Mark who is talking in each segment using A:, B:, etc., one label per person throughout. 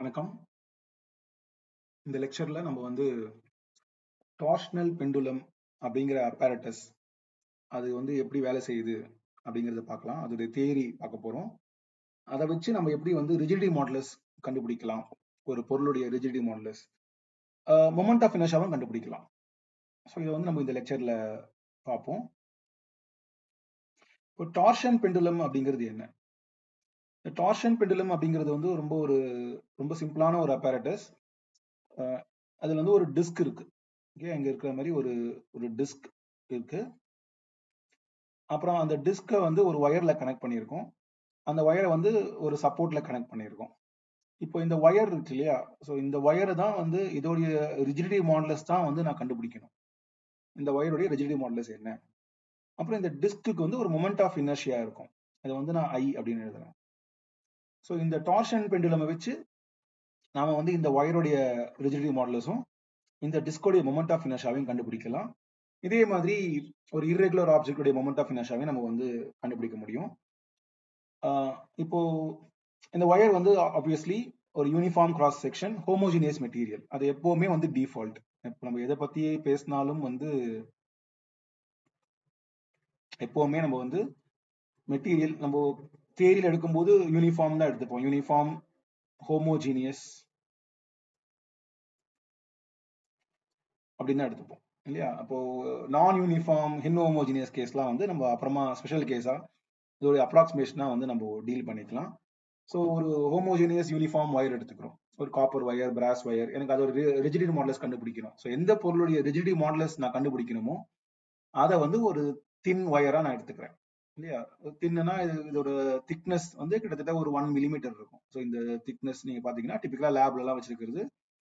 A: வணக்கம். இந்த லெக்சர்ல நம்ம வந்து டார்ஷனல் பெண்டுலம் அப்படிங்கிற அப்பாரட்டஸ் அது வந்து எப்படி வேலை செய்யுது அப்படிங்கிறத பார்க்கலாம். அதோடைய தியரி பார்க்க போறோம். அதை வச்சு நம்ம எப்படி வந்து ரிஜிடி மாடலஸ் கண்டுபிடிக்கலாம். ஒரு பொருளுடைய ரிஜிடி மாடலஸ் மொமெண்ட் ஆஃப் இனர்ஷாவும் கண்டுபிடிக்கலாம். ஸோ இதை வந்து நம்ம இந்த லெக்சர்ல பார்ப்போம். இப்போ டார்ஷன் பெண்டுலம் அப்படிங்கிறது என்ன? டார்ஷன் பெண்டுலம் அப்படிங்கிறது வந்து ரொம்ப ஒரு ரொம்ப சிம்பிளான ஒரு அப்பாரட்டஸ் அதில் வந்து ஒரு டிஸ்க் இருக்கு. ஓகே இங்கே இருக்கிற மாதிரி ஒரு ஒரு டிஸ்க் இருக்கு. அப்புறம் அந்த டிஸ்கை வந்து ஒரு ஒயரில் கனெக்ட் பண்ணியிருக்கோம். அந்த ஒயரை வந்து ஒரு சப்போர்ட்டில் கனெக்ட் பண்ணியிருக்கோம். இப்போ இந்த ஒயர் இருக்கு இல்லையா? ஸோ இந்த ஒயரை தான் வந்து இதோடைய ரிஜிடிட்டி மாடலஸ் தான் வந்து நான் கண்டுபிடிக்கணும். இந்த ஒயருடைய ரிஜிடிட்டி மாடலஸ் என்ன? அப்புறம் இந்த டிஸ்க்கு வந்து ஒரு மொமெண்ட் ஆஃப் இனர்ஷியா இருக்கும். அதை வந்து நான் ஐ அப்படின்னு எழுதுறேன் ஸோ இந்த டார்ஷன் பெண்டுலமை வச்சு நாம வந்து இந்த ஒயருடைய ரிஜிடிட்டி மாடலஸும் இந்த டிஸ்கோடைய மொமெண்ட் ஆஃப் இனர்ஷாவையும் கண்டுபிடிக்கலாம். இதே மாதிரி ஒரு இர்ரெகுலர் ஆப்ஜெக்டுடைய மொமெண்ட் ஆஃப் இனர்ஷாவையும் நம்ம வந்து கண்டுபிடிக்க முடியும். ஆஹ் இப்போ இந்த ஒயர் வந்து ஆப்வியஸ்லி ஒரு uniform cross section homogeneous material அது எப்போவுமே வந்து டிஃபால்ட் இப்போ நம்ம எதை பத்தி பேசினாலும் வந்து எப்போவுமே நம்ம வந்து மெட்டீரியல் நம்ம தேரியில் எடுக்கும்போது யூனிஃபார்ம் தான் எடுத்துப்போம். யூனிஃபார்ம் ஹோமோஜீனியஸ் அப்படின்னு தான் எடுத்துப்போம். இல்லையா? அப்போ நான் யூனிஃபார்ம் ஹின்ஹோமோஜினியஸ் கேஸ்லாம் வந்து நம்ம அப்புறமா ஸ்பெஷல் கேஸா இதோட அப்ராக்சிமேஷனாக வந்து நம்ம டீல் பண்ணிக்கலாம். ஸோ ஒரு ஹோமோஜினியஸ் யூனிஃபார்ம் ஒயர் எடுத்துக்கிறோம். ஒரு காப்பர் ஒயர் பிராஸ் ஒயர் எனக்கு அது ஒரு ரிஜிடி மாடலஸ் கண்டுபிடிக்கணும். ஸோ எந்த பொருளுடைய ரிஜிடி மாடலஸ் நான் கண்டுபிடிக்கணுமோ அதை வந்து ஒரு தின் ஒயராக நான் எடுத்துக்கிறேன். இல்லையா? தின்னா இது இதோட திக்னஸ் வந்து கிட்டத்தட்ட ஒரு ஒன் மில்லிமீட்டர் இருக்கும். ஸோ இந்த திக்னஸ் நீங்க பாத்தீங்கன்னா டிபிக்கலா லேப்ல எல்லாம் வச்சிருக்கிறது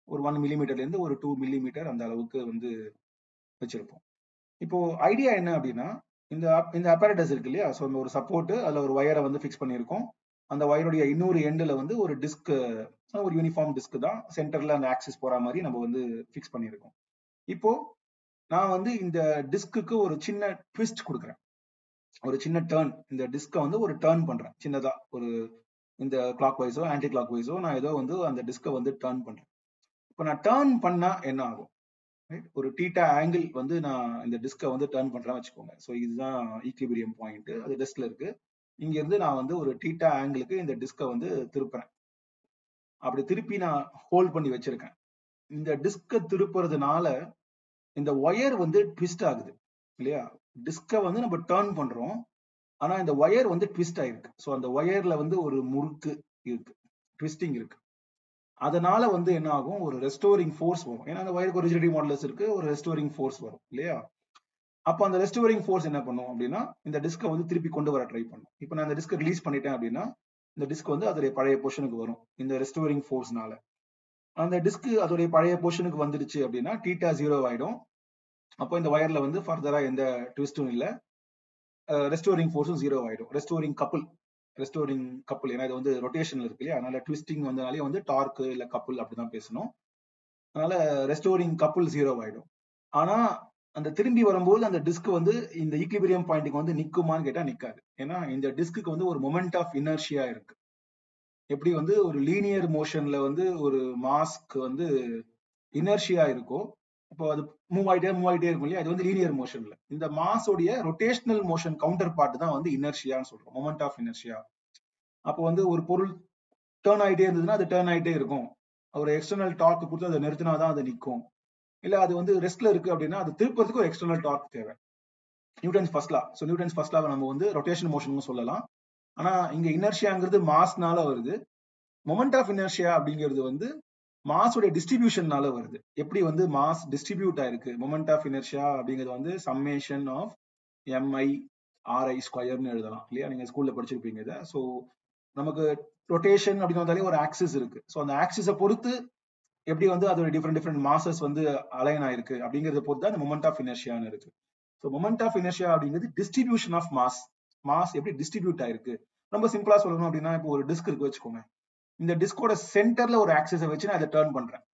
A: ஒரு ஒன் மில்லிமீட்டர்ல இருந்து ஒரு டூ மில்லிமீட்டர் அந்த அளவுக்கு வந்து வச்சிருப்போம். இப்போ ஐடியா என்ன அப்படின்னா இந்த இந்த அப்பரேட்டஸ் இருக்கு இல்லையா? ஸோ ஒரு சப்போர்ட் அதுல ஒரு ஒயரை வந்து ஃபிக்ஸ் பண்ணியிருக்கோம். அந்த ஒயருடைய இன்னொரு எண்டில் வந்து ஒரு டிஸ்க் ஒரு யூனிஃபார்ம் டிஸ்க் தான் சென்டர்ல அந்த ஆக்சிஸ் போற மாதிரி நம்ம வந்து ஃபிக்ஸ் பண்ணியிருக்கோம். இப்போ நான் வந்து இந்த டிஸ்க்கு ஒரு சின்ன ட்விஸ்ட் கொடுக்குறேன். ஒரு சின்ன டேர்ன் இந்த டிஸ்கை வந்து ஒரு டேர்ன் பண்றேன். சின்னதா ஒரு இந்த கிளாக் வைஸோ ஆன்டி கிளாக் வைஸோ நான் ஏதோ வந்து அந்த டிஸ்கை வந்து டேர்ன் பண்றேன். இப்போ நான் டேர்ன் பண்ணா என்ன ஆகும்? ஒரு டீட்டா ஆங்கிள் வந்து நான் இந்த டிஸ்கை வந்து டேர்ன் பண்றேன் வச்சுக்கோங்க. ஸோ இதுதான் ஈக்லிபிரியம் பாயிண்ட் அது டெஸ்க்ல இருக்கு. இங்க இருந்து நான் வந்து ஒரு டீட்டா ஆங்கிளுக்கு இந்த டிஸ்கை வந்து திருப்புறேன். அப்படி திருப்பி நான் ஹோல்ட் பண்ணி வச்சிருக்கேன். இந்த டிஸ்கை திருப்புறதுனால இந்த ஒயர் வந்து ட்விஸ்ட் ஆகுது. இல்லையா? டிஸ்கை வந்து நம்ம டேர்ன் பண்றோம். ஆனா இந்த ஒயர் வந்து ட்விஸ்ட் ஆயிருக்கு. ஸோ அந்த ஒயர்ல வந்து ஒரு முறுக்கு இருக்கு. ட்விஸ்டிங் இருக்கு. அதனால வந்து என்ன ஆகும்? ஒரு ரெஸ்டோரிங் ஃபோர்ஸ் வரும். ஏன்னா அந்த ஒயருக்கு ஒரு ரிஜிடிட்டி மாடலஸ் இருக்கு. ஒரு ரெஸ்டோரிங் ஃபோர்ஸ் வரும். இல்லையா? அப்போ அந்த ரெஸ்டோரிங் ஃபோர்ஸ் என்ன பண்ணும் அப்படின்னா இந்த டிஸ்கை வந்து திருப்பி கொண்டு வர ட்ரை பண்ணும். இப்போ நான் இந்த டிஸ்கை ரிலீஸ் பண்ணிட்டேன் அப்படின்னா இந்த டிஸ்க் வந்து அதோடைய பழைய பொசிஷனுக்கு வரும். இந்த ரெஸ்டோரிங் ஃபோர்ஸ்னால அந்த டிஸ்க் அதோடைய பழைய பொசிஷனுக்கு வந்துடுச்சு அப்படின்னா டீட்டா ஜீரோ ஆயிடும். அப்போ இந்த ஒயர்ல வந்து ஃபர்தரா எந்த ட்விஸ்டும் இல்லை. ரெஸ்டோரிங் ஃபோர்ஸும் ஜீரோ ஆயிடும். ரெஸ்டோரிங் கப்புள் ரெஸ்டோரிங் கப்புள் ஏன்னா இது வந்து ரொட்டேஷன் இருக்கு இல்லையா? அதனால ட்விஸ்டிங் வந்தனாலே வந்து டார்க் இல்ல கப்புள் அப்படிதான் பேசணும். அதனால ரெஸ்டோரிங் கப்புள் ஜீரோ ஆயிடும். ஆனா அந்த திரும்பி வரும்போது அந்த டிஸ்க் வந்து இந்த ஈக்லிபிரியம் பாயிண்ட்டுக்கு வந்து நிக்குமான்னு கேட்டா நிக்காது. ஏன்னா இந்த டிஸ்க்கு வந்து ஒரு மொமெண்ட் ஆஃப் இனர்ஷியா இருக்கு. எப்படி வந்து ஒரு லீனியர் மோஷன்ல வந்து ஒரு மாஸ்க் வந்து இனர்ஷியா இருக்கோ இப்போ அது மூவ் ஆயிட்டே மூவ் ஆயிட்டே இருக்கும் இல்லையா? அது வந்து லீனியர் மோஷன்ல இந்த மாஸோடைய ரொட்டேஷனல் மோஷன் கவுண்டர் பார்ட் தான் வந்து இனர்ஷியான்னு சொல்றோம். மொமெண்ட் ஆஃப் இனர்ஷியா அப்போ வந்து ஒரு பொருள் டேர்ன் ஆயிட்டே இருந்ததுன்னா அது டேர்ன் ஆயிட்டே இருக்கும். ஒரு எக்ஸ்டர்னல் டார்க் கொடுத்து அதை நிறுத்தினாதான் அது நிற்கும். இல்ல அது வந்து ரெஸ்ட்ல இருக்கு அப்படின்னா அது திருப்பதுக்கு ஒரு எக்ஸ்டர்னல் டார்க் தேவை. Newton's first law so Newton's first லாவை நம்ம வந்து ரொட்டேஷன் மோஷன் சொல்லலாம். ஆனா இங்க இனர்ஷியாங்கிறது மாஸ்னால வருது. மொமெண்ட் ஆஃப் இனர்ஷியா அப்படிங்கிறது வந்து மாஸோட டிஸ்ட்ரிபியூஷன்னால வருது. எப்படி வந்து மாஸ் டிஸ்ட்ரிபியூட் ஆயிருக்கு? மொமெண்ட் ஆஃப் இனர்ஷியா அப்படிங்கிறது வந்து சம்மேஷன் ஆஃப் எம்ஐ ஆர்ஐ ஸ்கொயர்னு எழுதலாம். இல்லையா? நீங்க ஸ்கூல்ல படிச்சிருப்பீங்க இதை. ஸோ நமக்கு ரொட்டேஷன் அப்படின்னு வந்தாலே ஒரு ஆக்சிஸ் இருக்கு. ஸோ அந்த ஆக்சிஸை பொறுத்து எப்படி வந்து அதோட டிஃப்ரெண்ட் டிஃப்ரெண்ட் மாசஸ் வந்து அலைன் ஆயிருக்கு அப்படிங்கறத பொறுத்து அந்த மொமெண்ட் ஆஃப் இனர்ஷியான்னு இருக்கு. ஸோ மொமெண்ட் ஆஃப் இனர்ஷியா அப்படிங்கிறது டிஸ்ட்ரிபியூஷன் ஆஃப் மாஸ் மாஸ் எப்படி டிஸ்ட்ரிபியூட் ஆயிருக்கு? ரொம்ப சிம்பிளா சொல்லணும் அப்படின்னா இப்போ ஒரு டிஸ்க் இருக்கு வச்சுக்கோங்க. இந்த டிஸ்கோட சென்டர்ல ஒரு ஆக்சஸை வச்சு நான் அதை டேர்ன் பண்றேன்.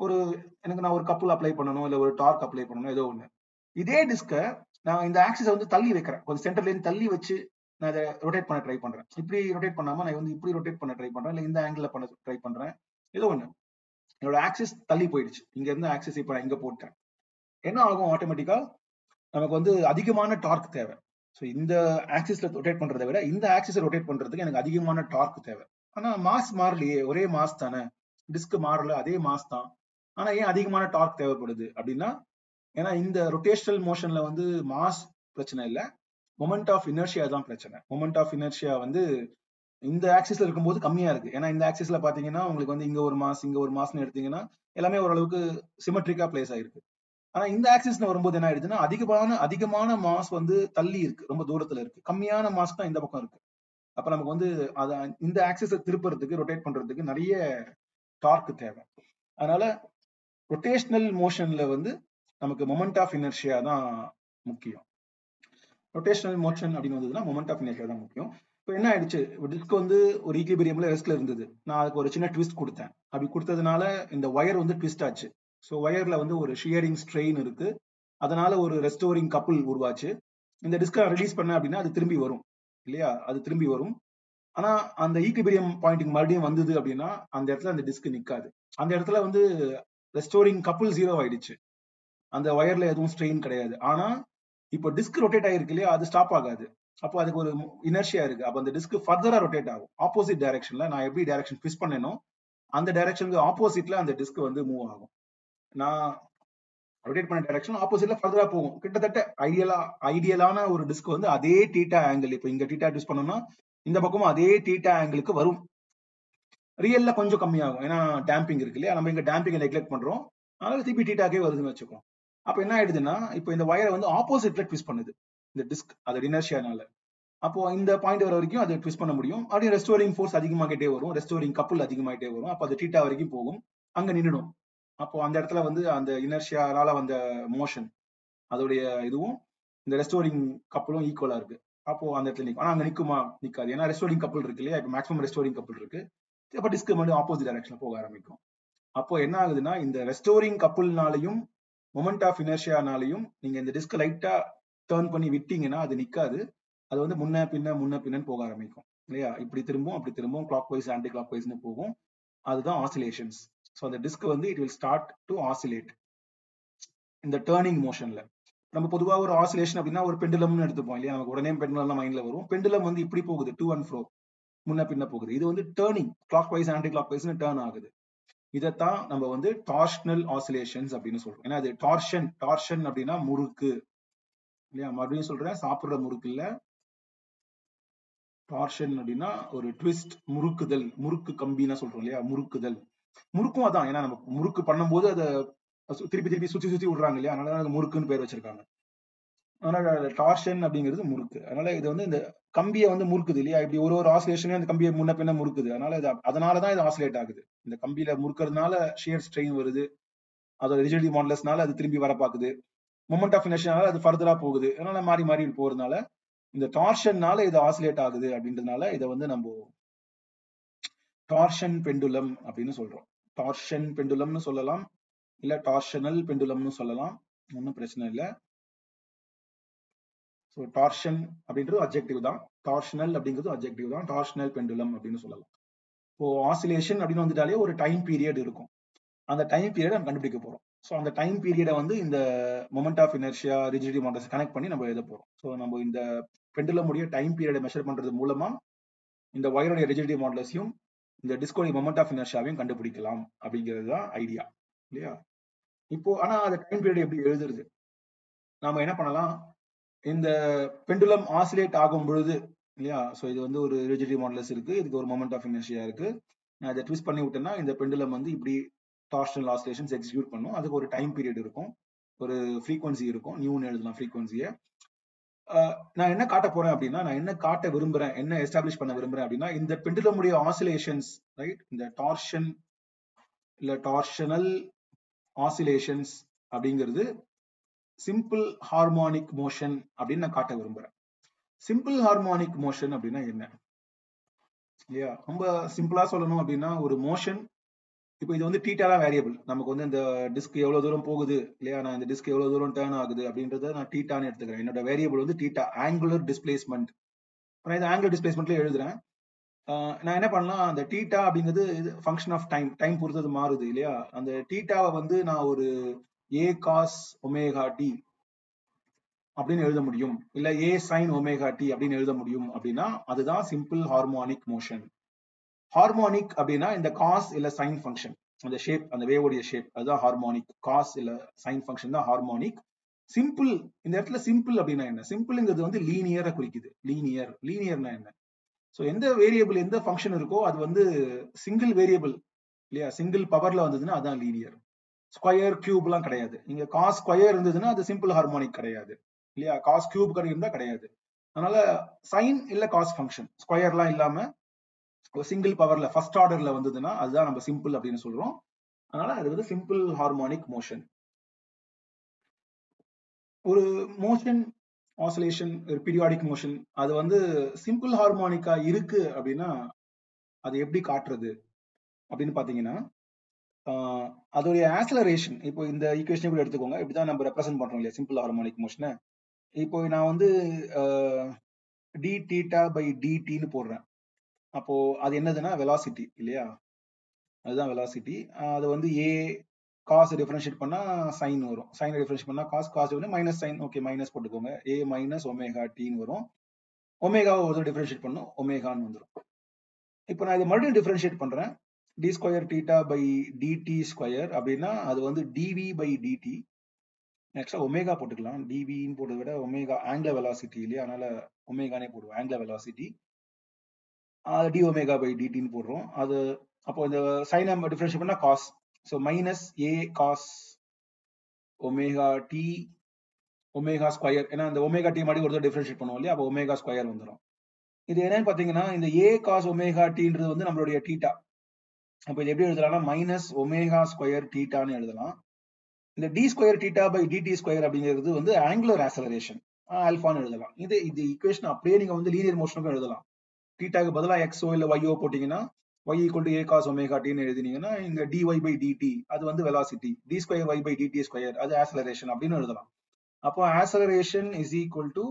A: ஒரு எனக்கு நான் ஒரு கப்புள் அப்ளை பண்ணணும் இல்ல ஒரு டார்க் அப்ளை பண்ணணும் ஏதோ ஒண்ணு. இதே டிஸ்கை நான் இந்த ஆக்சிஸை வந்து தள்ளி வைக்கிறேன். கொஞ்சம் சென்டர்ல இருந்து தள்ளி வச்சு நான் அதை ரொட்டேட் பண்ண ட்ரை பண்றேன். இப்படி ரொட்டேட் பண்ணாம நான் வந்து இப்படி ரொட்டேட் பண்ண ட்ரை பண்றேன். இல்ல இந்த ஆங்கிள் பண்ண ட்ரை பண்றேன். ஏதோ ஒண்ணு. என்னோட ஆக்சிஸ் தள்ளி போயிடுச்சு. இங்க இருந்து ஆக்சிஸ் இப்ப நான் இங்க போட்டேன் என்ன ஆகும் ஆட்டோமேட்டிக்கா நமக்கு வந்து அதிகமான டார்க் தேவை. ஸோ இந்த ஆக்சிஸ்ல ரொட்டேட் பண்றதை விட இந்த ஆக்சிஸ் ரொட்டேட் பண்றதுக்கு எனக்கு அதிகமான டார்க் தேவை. ஆனா மாஸ் மாறலையே. ஒரே மாஸ் தானே. டிஸ்க் மாறல அதே மாஸ் தான். ஆனா ஏன் அதிகமான டார்க் தேவைப்படுது அப்படின்னா ஏன்னா இந்த ரொட்டேஷனல் மோஷன்ல வந்து மாஸ் பிரச்சனை இல்லை. மொமெண்ட் ஆஃப் இனர்ஷியா தான் பிரச்சனை. மொமெண்ட் ஆஃப் இனர்ஷியா வந்து இந்த ஆக்சிஸ்ல இருக்கும்போது கம்மியா இருக்கு. ஏன்னா இந்த ஆக்சிஸ்ல பாத்தீங்கன்னா உங்களுக்கு வந்து இங்க ஒரு மாஸ் இங்க ஒரு மாஸ்னு எடுத்தீங்கன்னா எல்லாமே ஓரளவுக்கு சிமெட்ரிக்கா பிளேஸ் ஆயிருக்கு. ஆனா இந்த ஆக்சிஸ்ல வரும்போது என்ன ஆயிடுதுன்னா அதிகமான அதிகமான மாஸ் வந்து தள்ளி இருக்கு. ரொம்ப தூரத்துல இருக்கு. கம்மியான மாஸ் தான் இந்த பக்கம் இருக்கு. அப்ப நமக்கு வந்து அத இந்த ஆக்சிஸை திருப்புறதுக்கு ரொட்டேட் பண்றதுக்கு நிறைய டார்க் தேவை. அதனால ரொட்டேஷ்னல் மோஷன்ல வந்து நமக்கு மொமெண்ட் ஆஃப் இனர்ஷியா தான் முக்கியம். ரொட்டேஷனல் மோஷன் அப்படின்னு வந்ததுன்னா மொமெண்ட் ஆஃப் இனர்ஷியா தான் முக்கியம். இப்போ என்ன ஆயிடுச்சு? டிஸ்க் வந்து ஒரு ஈக்லிபிரியம்ல ரெஸ்ட்ல இருந்தது. நான் அதுக்கு ஒரு சின்ன ட்விஸ்ட் கொடுத்தேன். அப்படி கொடுத்ததுனால இந்த ஒயர் வந்து ட்விஸ்ட் ஆச்சு. ஸோ ஒயர்ல வந்து ஒரு ஷியரிங் ஸ்ட்ரெயின் இருக்கு. அதனால ஒரு ரெஸ்டோரிங் கப்புள் உருவாச்சு. இந்த டிஸ்கை ரிலீஸ் பண்ண அப்படின்னா அது திரும்பி வரும். இல்லையா? அது திரும்பி வரும். ஆனா அந்த ஈக்லிபிரியம் பாயிண்ட்டுக்கு மறுபடியும் வந்தது அப்படின்னா அந்த இடத்துல அந்த டிஸ்க் நிக்காது. அந்த இடத்துல வந்து ரெஸ்டோரிங் கப்புள் ஜீரோ ஆயிடுச்சு. அந்த ஒயர்ல எதுவும் ஸ்ட்ரெயின் கிடையாது. ஆனா இப்போ டிஸ்க் ரொட்டேட் ஆயிருக்கு இல்லையா? அது ஸ்டாப் ஆகாது. அப்போ அதுக்கு ஒரு இனர்ஷியா இருக்கு. அப்போ அந்த டிஸ்க் ஃபர்தரா ரொட்டேட் ஆகும். ஆப்போசிட் டைரக்ஷன்ல நான் எப்படி டைரக்ஷன் ட்விஸ்ட் பண்ணேனோ அந்த டைரக்ஷனுக்கு ஆப்போசிட்ல அந்த டிஸ்க் வந்து மூவ் ஆகும். நான் ரொட்டேட் பண்ண டைரக்ஷன் ஆப்போசிட்ல ஃபர்தரா போகும். கிட்டத்தட்ட ஐடியலா ஐடியலான ஒரு டிஸ்க் வந்து அதே டீட்டா ஆங்கிள் இப்போ இங்க டீட்டா டியூஸ் பண்ணோம்னா இந்த பக்கமும் அதே டீட்டா ஆங்கிளுக்கு வரும். ரியல்ல கொஞ்சம் கம்மியாகும். ஏன்னா டேம்பிங் இருக்கு இல்லையா? நம்ம இங்க டேம்பிங் நெக்லெக்ட் பண்றோம். அதனால திருப்பி டீட்டாக்கே வருதுன்னு வச்சுக்கோம் அப்ப என்ன ஆயிடுதுன்னா இப்போ இந்த ஒயரை வந்து ஆப்போசிட்ல ட்விஸ்ட் பண்ணுது. இந்த டிஸ்க் அது டினர்ஷியானால அப்போ இந்த பாயிண்ட் வர வரைக்கும் அதை ட்விஸ்ட் பண்ண முடியும். அப்படியே ரெஸ்டோரிங் ஃபோர்ஸ் அதிகமாகிட்டே வரும். ரெஸ்டோரிங் கப்பல் அதிகமாகிட்டே வரும். அப்போ அது டீட்டா வரைக்கும் போகும். அங்க நின்றுடும் அப்போ அந்த இடத்துல வந்து அந்த இனர்ஷியானால வந்த மோஷன் அதோடைய இதுவும் இந்த ரெஸ்டோரிங் கப்பலும் ஈக்குவலா இருக்கு. அப்போ அந்த இடத்துல நிற்கும் ஆனா அங்க நிற்குமா நிக்காது. ஏன்னா ரெஸ்டோரிங் கப்பல் இருக்கு இல்லையா? இப்போ மேக்ஸிமம் ரெஸ்டோரிங் கப்பல் இருக்கு. அப்போ டிஸ்க் மட்டும் ஆப்போசிட் டைரக்ஷன்ல போக ஆரம்பிக்கும். அப்போ என்ன ஆகுதுன்னா இந்த ரெஸ்டோரிங் கப்புள்னாலையும் மொமெண்ட் ஆஃப் இனர்ஷியானாலையும் நீங்க இந்த டிஸ்க் லைட்டா டேர்ன் பண்ணி விட்டீங்கன்னா அது நிக்காது. அது வந்து முன்ன பின்ன முன்ன பின்னன்னு போக ஆரம்பிக்கும். இல்லையா? இப்படி திரும்பும் அப்படி திரும்பும் கிளாக் வைஸ் ஆன்டி கிளாக் வைஸ்னு போகும். அதுதான் ஆசிலேஷன்ஸ் ஸோ அந்த டிஸ்க் வந்து it will start to oscillate இந்த டேர்னிங் மோஷன்ல நம்ம பொதுவாக ஒரு ஆசிலேஷன் அப்படின்னா ஒரு பெண்டுலம்னு எடுத்துப்போம் இல்லையா? நமக்கு உடனே பெண்டுலம் மைண்ட்ல வரும். பெண்டுலம் வந்து இப்படி போகுது டூ அண்ட் ஃப்ரோ முன்ன பின்ன போகுது. இது வந்து turning clockwise anti clock வைஸ்னு டேர்ன் ஆகுது. இதைத்தான் நம்ம வந்து டார்ஷனல் ஆசிலேஷன்ஸ் அப்படின்னு சொல்றோம். ஏன்னா அது டார்ஷன் டார்ஷன் அப்படின்னா முறுக்கு. இல்லையா? மறுபடியும் சொல்றேன் சாப்பிடுற முறுக்கு இல்ல டார்ஷன் அப்படின்னா ஒரு ட்விஸ்ட் முறுக்குதல் முறுக்கு கம்பின்னா சொல்றோம் இல்லையா? முறுக்குதல். முறுக்கும் அதான். ஏன்னா நம்ம முறுக்கு பண்ணும்போது அதை திருப்பி திருப்பி சுத்தி சுத்தி விடுறாங்க இல்லையா? அதனால அது முறுக்குன்னு பேர் வச்சிருக்காங்க. அதனால டார்ஷன் அப்படிங்கிறது முறுக்கு. அதனால இது வந்து இந்த கம்பியை வந்து முறுக்குது இல்லையா? இப்படி ஒரு ஒரு ஆசிலேஷனே அந்த கம்பியை முன்ன பின்ன முறுக்குது. அதனால இது அதனாலதான் இது ஆசிலேட் ஆகுது. இந்த கம்பியில முறுக்கிறதுனால ஷியர் ஸ்ட்ரெயின் வருது. அதோட ரிஜிடி மாடலஸ்னால அது திரும்பி வர பாக்குது மொமெண்ட் ஆஃப் இனர்ஷியனால அது ஃபர்தரா போகுது. அதனால மாறி மாறி போறதுனால இந்த டார்ஷன்னால இது ஆசிலேட் ஆகுது அப்படின்றதுனால இதை வந்து நம்ம டார்ஷன் பெண்டுலம் அப்படின்னு சொல்றோம். டார்ஷன் பெண்டுலம்னு சொல்லலாம். இல்ல டார்ஷனல் பெண்டுலம்னு சொல்லலாம். ஒன்றும் பிரச்சனை இல்லை. ஸோ டார்ஷன் அப்படின்றது அப்ஜெக்டிவ் தான். டார்ஷனல் அப்படிங்கிறது அப்ஜெக்டிவ் தான். டார்ஷனல் பெண்டுலம் அப்படின்னு சொல்லலாம். இப்போ ஆசிலேஷன் அப்படின்னு வந்துட்டாலே ஒரு டைம் பீரியட் இருக்கும். அந்த டைம் பீரியட் நம்ம கண்டுபிடிக்க போறோம். ஸோ அந்த டைம் பீரியடை வந்து இந்த moment of inertia rigidity modulus connect பண்ணி நம்ம எழுத போறோம். ஸோ நம்ம இந்த பெண்டுலமுடைய டைம் பீரியடை மெஷர் பண்றது மூலமா இந்த ஒயருடைய ரிஜிடி மாடலஸையும் இந்த டிஸ்கோடைய மொமெண்ட் ஆஃப் இனர்ஷியாவையும் கண்டுபிடிக்கலாம் அப்படிங்கிறது தான் ஐடியா இல்லையா? இப்போ ஆனா அந்த டைம் பீரியட் எப்படி எழுதுறது? நாம என்ன பண்ணலாம்? இந்த பெண்டுலம் ஆசிலேட் ஆகும் பொழுது இல்லையா? ஸோ இது வந்து ஒரு ரிஜிடிட்டி மாடலஸ் இருக்கு. இதுக்கு ஒரு மொமெண்ட் ஆஃப் இனர்ஷியா இருக்கு. நான் இதை ட்விஸ்ட் பண்ணி விட்டேன்னா இந்த பெண்டுலம் வந்து இப்படி டார்ஷனல் ஆசிலேஷன்ஸ் எக்ஸிக்யூட் பண்ணும். அதுக்கு ஒரு டைம் பீரியட் இருக்கும். ஒரு ஃப்ரீக்வன்சி இருக்கும். நியூன்னு எழுதலாம் ஃப்ரீக்வன்சியை நான் என்ன காட்ட போறேன் அப்படின்னா நான் என்ன காட்ட விரும்புறேன் என்ன எஸ்டாப்ளிஷ் பண்ண விரும்புறேன் அப்படின்னா இந்த பெண்டுலமுடைய ஆசிலேஷன்ஸ் ரைட் இந்த டார்ஷன் இல்ல டார்ஷனல் ஆசிலேஷன்ஸ் அப்படிங்கிறது சிம்பிள் ஹார்மோனிக் மோஷன் அப்படின்னு நான் காட்ட விரும்புறேன். சிம்பிள் ஹார்மோனிக் மோஷன் அப்படின்னா என்ன? இல்லையா? ரொம்ப சிம்பிளா சொல்லணும் அப்படின்னா ஒரு மோஷன் இப்போ இது வந்து டீட்டாலாம் வேரியபிள் நமக்கு வந்து இந்த டிஸ்க் எவ்வளவு தூரம் போகுது இல்லையா? நான் இந்த டிஸ்க் எவ்வளவு தூரம் டேர்ன் ஆகுது அப்படின்றத நான் டீட்டான்னு எடுத்துக்கிறேன். என்னோட வேரியபிள் வந்து டீட்டா ஆங்குலர் டிஸ்பிளேஸ்மெண்ட் நான் இது ஆங்குலர் டிஸ்பிளேஸ்மெண்ட்ல எழுதுறேன். நான் என்ன பண்ணலாம்? அந்த டீட்டா அப்படிங்கிறது இது ஃபங்க்ஷன் ஆஃப் டைம் டைம் பொறுத்தது மாறுது இல்லையா? அந்த டீட்டாவை வந்து நான் ஒரு ஏ காஸ் ஒமேகா டி அப்படின்னு எழுத முடியும். இல்ல ஏ சைன் ஒமேகா டி அப்படின்னு எழுத முடியும் அப்படின்னா அதுதான் சிம்பிள் ஹார்மோனிக் மோஷன் ஹார்மோனிக் அப்படின்னா இந்த காஸ் இல்ல சைன் ஃபங்க்ஷன் அந்த ஷேப் அந்த வேவோடைய ஷேப் அதுதான் ஹார்மோனிக் காஸ் இல்ல சைன் ஃபங்க்ஷன் தான் ஹார்மோனிக் சிம்பிள் இந்த இடத்துல சிம்பிள் அப்படின்னா என்ன? சிம்பிள்ங்கிறது வந்து லீனியரை குறிக்குது. லீனியர் லீனியர்னா என்ன? ஸோ எந்த வேரியபிள் எந்த ஃபங்க்ஷன் இருக்கோ அது வந்து சிங்கிள் வேரியபிள் இல்லையா? சிங்கிள் பவர்ல வந்ததுன்னா அதான் லீனியர் ஸ்கொயர் கியூப்லாம் கிடையாது. நீங்க காஸ் ஸ்கொயர் இருந்ததுன்னா அது சிம்பிள் ஹார்மோனிக் கிடையாது. இல்லையா? காஸ் கியூப் கிடையாது கிடையாது. அதனால சைன் இல்ல காஸ் ஃபங்க்ஷன் ஸ்கொயர்லாம் இல்லாம சிங்கிள் பவர்ல ஃபர்ஸ்ட் ஆர்டர்ல வந்ததுன்னா அதுதான் நம்ம சிம்பிள் அப்படின்னு சொல்றோம். அதனால அது வந்து சிம்பிள் ஹார்மோனிக் மோஷன் ஒரு மோஷன் ஆசோலேஷன் ஒரு பீரியாடிக் மோஷன் அது வந்து சிம்பிள் ஹார்மோனிக்கா இருக்கு அப்படின்னா அது எப்படி காட்டுறது அப்படின்னு பாத்தீங்கன்னா அதோடைய ஆக்சலரேஷன் இப்போ இந்த ஈக்குவேஷன் கூட எடுத்துக்கோங்க. இப்படிதான் நம்ம ரெப்ரசென்ட் பண்றோம் இல்லையா சிம்பிள் ஹார்மோனிக் மோஷனை இப்போ நான் வந்து டி டீட்டா பை டிடின்னு போடுறேன். அப்போ அது என்னதுன்னா வெலாசிட்டி இல்லையா? அதுதான் வெலாசிட்டி அது வந்து ஏ காஸ் டிஃபரன்ஷியேட் பண்ணா சைன் வரும். சைன் டிஃபரன்ஷியேட் பண்ணா காஸ் காஸ் வந்து மைனஸ் சைன் ஓகே மைனஸ் போட்டுக்கோங்க. ஏ மைனஸ் ஒமேகா டின்னு வரும். ஒமேகாவை ஒரு டிஃபரன்ஷியேட் பண்ணும் ஒமேகான்னு வந்துடும் இப்போ நான் இதை மறுபடியும் டிஃபரன்ஷியேட் பண்றேன். D square theta by d t square அப்படின்னா அது வந்து d v by d t நெக்ஸ்டா omega போட்டுக்கலாம். டிவின்னு போட்டதை விட ஒமேகா ஆங்கில வெலாசிட்டி இல்லையா? அதனால ஒமேகானே போடுவோம். Angular velocity d omega by டிடின்னு போடுறோம். அது அப்போ இந்த சைன் நம்ம differentiate cos so minus A cos omega t omega square ஏன்னா அந்த ஒமேகா டி மாதிரி ஒரு டிஃபரன்ஷியேட் பண்ணுவோம் இல்லையா? அப்போ ஒமேகா ஸ்கொயர் வந்துடும் இது என்னன்னு பார்த்தீங்கன்னா இந்த ஏ காஸ் ஒமேகா டீன்றது வந்து நம்மளுடைய டீட்டா அப்போ இது எப்படி எழுதலாம்னா மைனஸ் ஒமேகா ஸ்கொயர் டீட்டான்னு எழுதலாம். இந்த d square theta by d t square அப்படிங்கிறது வந்து ஆங்குலர் ஆசலரேஷன் அல்ஃபான்னு எழுதலாம். இது இது ஈக்குவேஷன் அப்படியே நீங்க வந்து லீனியர் மோஷனுக்கும் எழுதலாம். டீட்டாக்கு பதிலாக எக்ஸோ இல்ல ஒய்யோ போட்டிங்கன்னா y equal to A cos omega டின்னு எழுதினீங்கன்னா இங்க d y by d t அது வந்து velocity d square y by d t square அது ஆசலரேஷன் அப்படின்னு எழுதலாம். அப்போ acceleration is equal to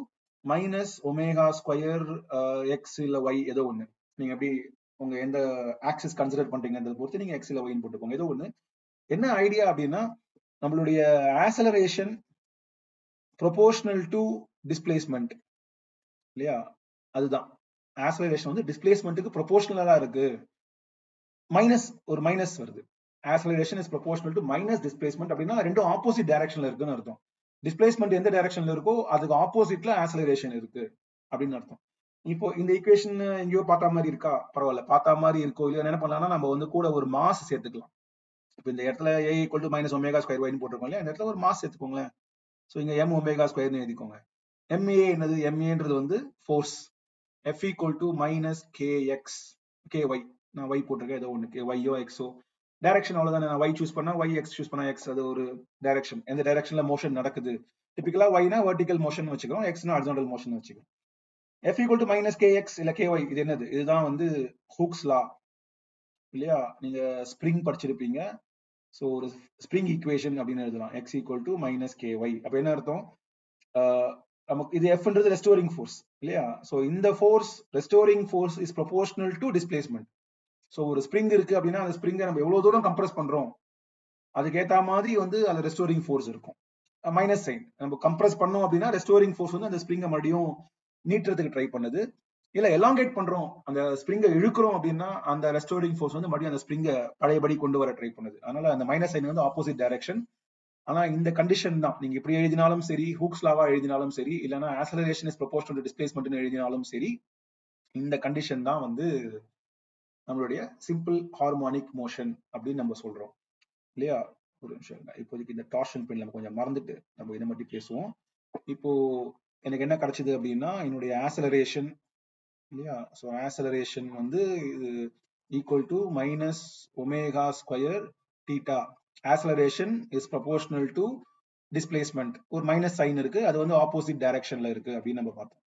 A: minus omega square x இல்ல ஒய் ஏதோ ஒன்று நீங்க எப்படி உங்க எந்த ஆக்சஸ் கன்சிடர் பண்றீங்கன்றத பொறுத்து நீங்க எக்ஸ் இல்ல ஒய்னு போட்டுக்கோங்க. ஏதோ ஒன்று என்ன ஐடியா அப்படின்னா நம்மளுடைய ஆசலரேஷன் ப்ரொபோர்ஷனல் டு டிஸ்பிளேஸ்மெண்ட் இல்லையா? அதுதான். ஆசலரேஷன் வந்து டிஸ்பிளேஸ்மெண்ட்டுக்கு ப்ரொபோர்ஷனலா இருக்கு. மைனஸ் ஒரு மைனஸ் வருது. Acceleration is proportional to minus displacement அப்படின்னா ரெண்டும் ஆப்போசிட் டைரக்ஷன்ல இருக்குன்னு அர்த்தம். டிஸ்பிளேஸ்மெண்ட் எந்த டைரக்ஷன்ல இருக்கோ அதுக்கு ஆப்போசிட்ல ஆசலரேஷன் இருக்கு அப்படின்னு அர்த்தம். இப்போ இந்த ஈக்குவேஷன் எங்கேயோ பார்த்தா மாதிரி இருக்கா? பரவாயில்ல. பார்த்தா மாதிரி இருக்கோ இல்லையோ என்ன பண்ணலாம்னா நம்ம வந்து கூட ஒரு மாஸ் சேர்த்துக்கலாம். இப்போ இந்த இடத்துல A equal to minus omega square wine போட்டிருக்கோம் இல்லையா? இந்த இடத்துல ஒரு மாஸ் சேர்த்துக்கோங்களேன். ஸோ இங்க எம் ஒமேகா ஸ்கொயர்னு எழுதிக்கோங்க. எம்ஏ என்னது? எம்ஏன்றது வந்து force F equal to minus k x k y நான் ஒய் போட்டிருக்கேன் ஏதோ ஒன்று கே ஒய்யோ எக்ஸோ டைரக்ஷன் அவ்வளவுதானே. நான் ஒய் சூஸ் பண்ணா ஒய் எக்ஸ் சூஸ் பண்ணா எக்ஸ் அது ஒரு டைரக்ஷன் எந்த டைரக்ஷன்ல மோஷன் நடக்குது? டிபிக்கலா ஒய்னா வெர்டிகல் மோஷன் வச்சுக்கிறோம் எக்ஸ்னா ஹாரிசான்டல் மோஷன் வச்சுக்கிறோம். F equal to minus k இல்ல கே ஒய் இது என்னது? இதுதான் வந்து ஹூக்ஸ் லா இல்லையா? நீங்க ஸ்ப்ரிங் படிச்சிருப்பீங்க. ஸோ ஒரு ஸ்ப்ரிங் ஈக்குவேஷன் அப்படின்னு எழுதலாம். X equal to minus k y அப்ப என்ன அர்த்தம்? நமக்கு இது எஃப்ன்றது ரெஸ்டோரிங் ஃபோர்ஸ் இல்லையா? ஸோ இந்த force restoring force is proportional to displacement so ஒரு ஸ்ப்ரிங் இருக்கு அப்படின்னா அந்த ஸ்ப்ரிங்கை நம்ம எவ்வளவு தூரம் கம்ப்ரஸ் பண்றோம் அதுக்கேற்ற மாதிரி வந்து அந்த ரெஸ்டோரிங் ஃபோர்ஸ் இருக்கும். மைனஸ் சைன் நம்ம கம்ப்ரஸ் பண்ணோம் அப்படின்னா ரெஸ்டோரிங் ஃபோர்ஸ் வந்து அந்த ஸ்ப்ரிங்கை மறுபடியும் நீட்டுறதுக்கு ட்ரை பண்ணுது. இல்ல எலாங்கேட் பண்றோம் அந்த ஸ்ப்ரிங்கை இழுக்கிறோம் அப்படின்னா அந்த ரெஸ்டோரிங் ஃபோர்ஸ் வந்து மறுபடியும் அந்த ஸ்ப்ரிங்கை பழையபடி கொண்டு வர ட்ரை பண்ணுது. அதனால அந்த மைனஸ் சைன் வந்து ஆப்போசிட் டைரக்ஷன் ஆனா இந்த கண்டிஷன் தான். நீங்க இப்படி எழுதினாலும் சரி ஹூக்ஸ் லாவா எழுதினாலும் சரி இல்லைன்னா ஆசலரேஷன் இஸ் ப்ரொபோஷனல் டிஸ்பிளேஸ்மெண்ட் எழுதினாலும் சரி இந்த கண்டிஷன் தான் வந்து நம்மளுடைய சிம்பிள் ஹார்மோனிக் மோஷன் அப்படின்னு நம்ம சொல்றோம். இல்லையா? ஒரு நிமிஷம் இப்போதைக்கு இந்த டார்ஷன் பெயின் நம்ம கொஞ்சம் மறந்துட்டு நம்ம இதை மட்டும் பேசுவோம். இப்போ எனக்கு என்ன கிடைச்சது அப்படின்னா என்னுடைய ஆசலரேஷன் இல்லையா? ஸோ ஆசலரேஷன் வந்து இது equal to minus omega square theta acceleration is proportional to displacement ஒரு மைனஸ் சைன் இருக்கு அது வந்து ஆப்போசிட் டைரக்ஷன்ல இருக்கு அப்படின்னு நம்ம பார்த்தோம்.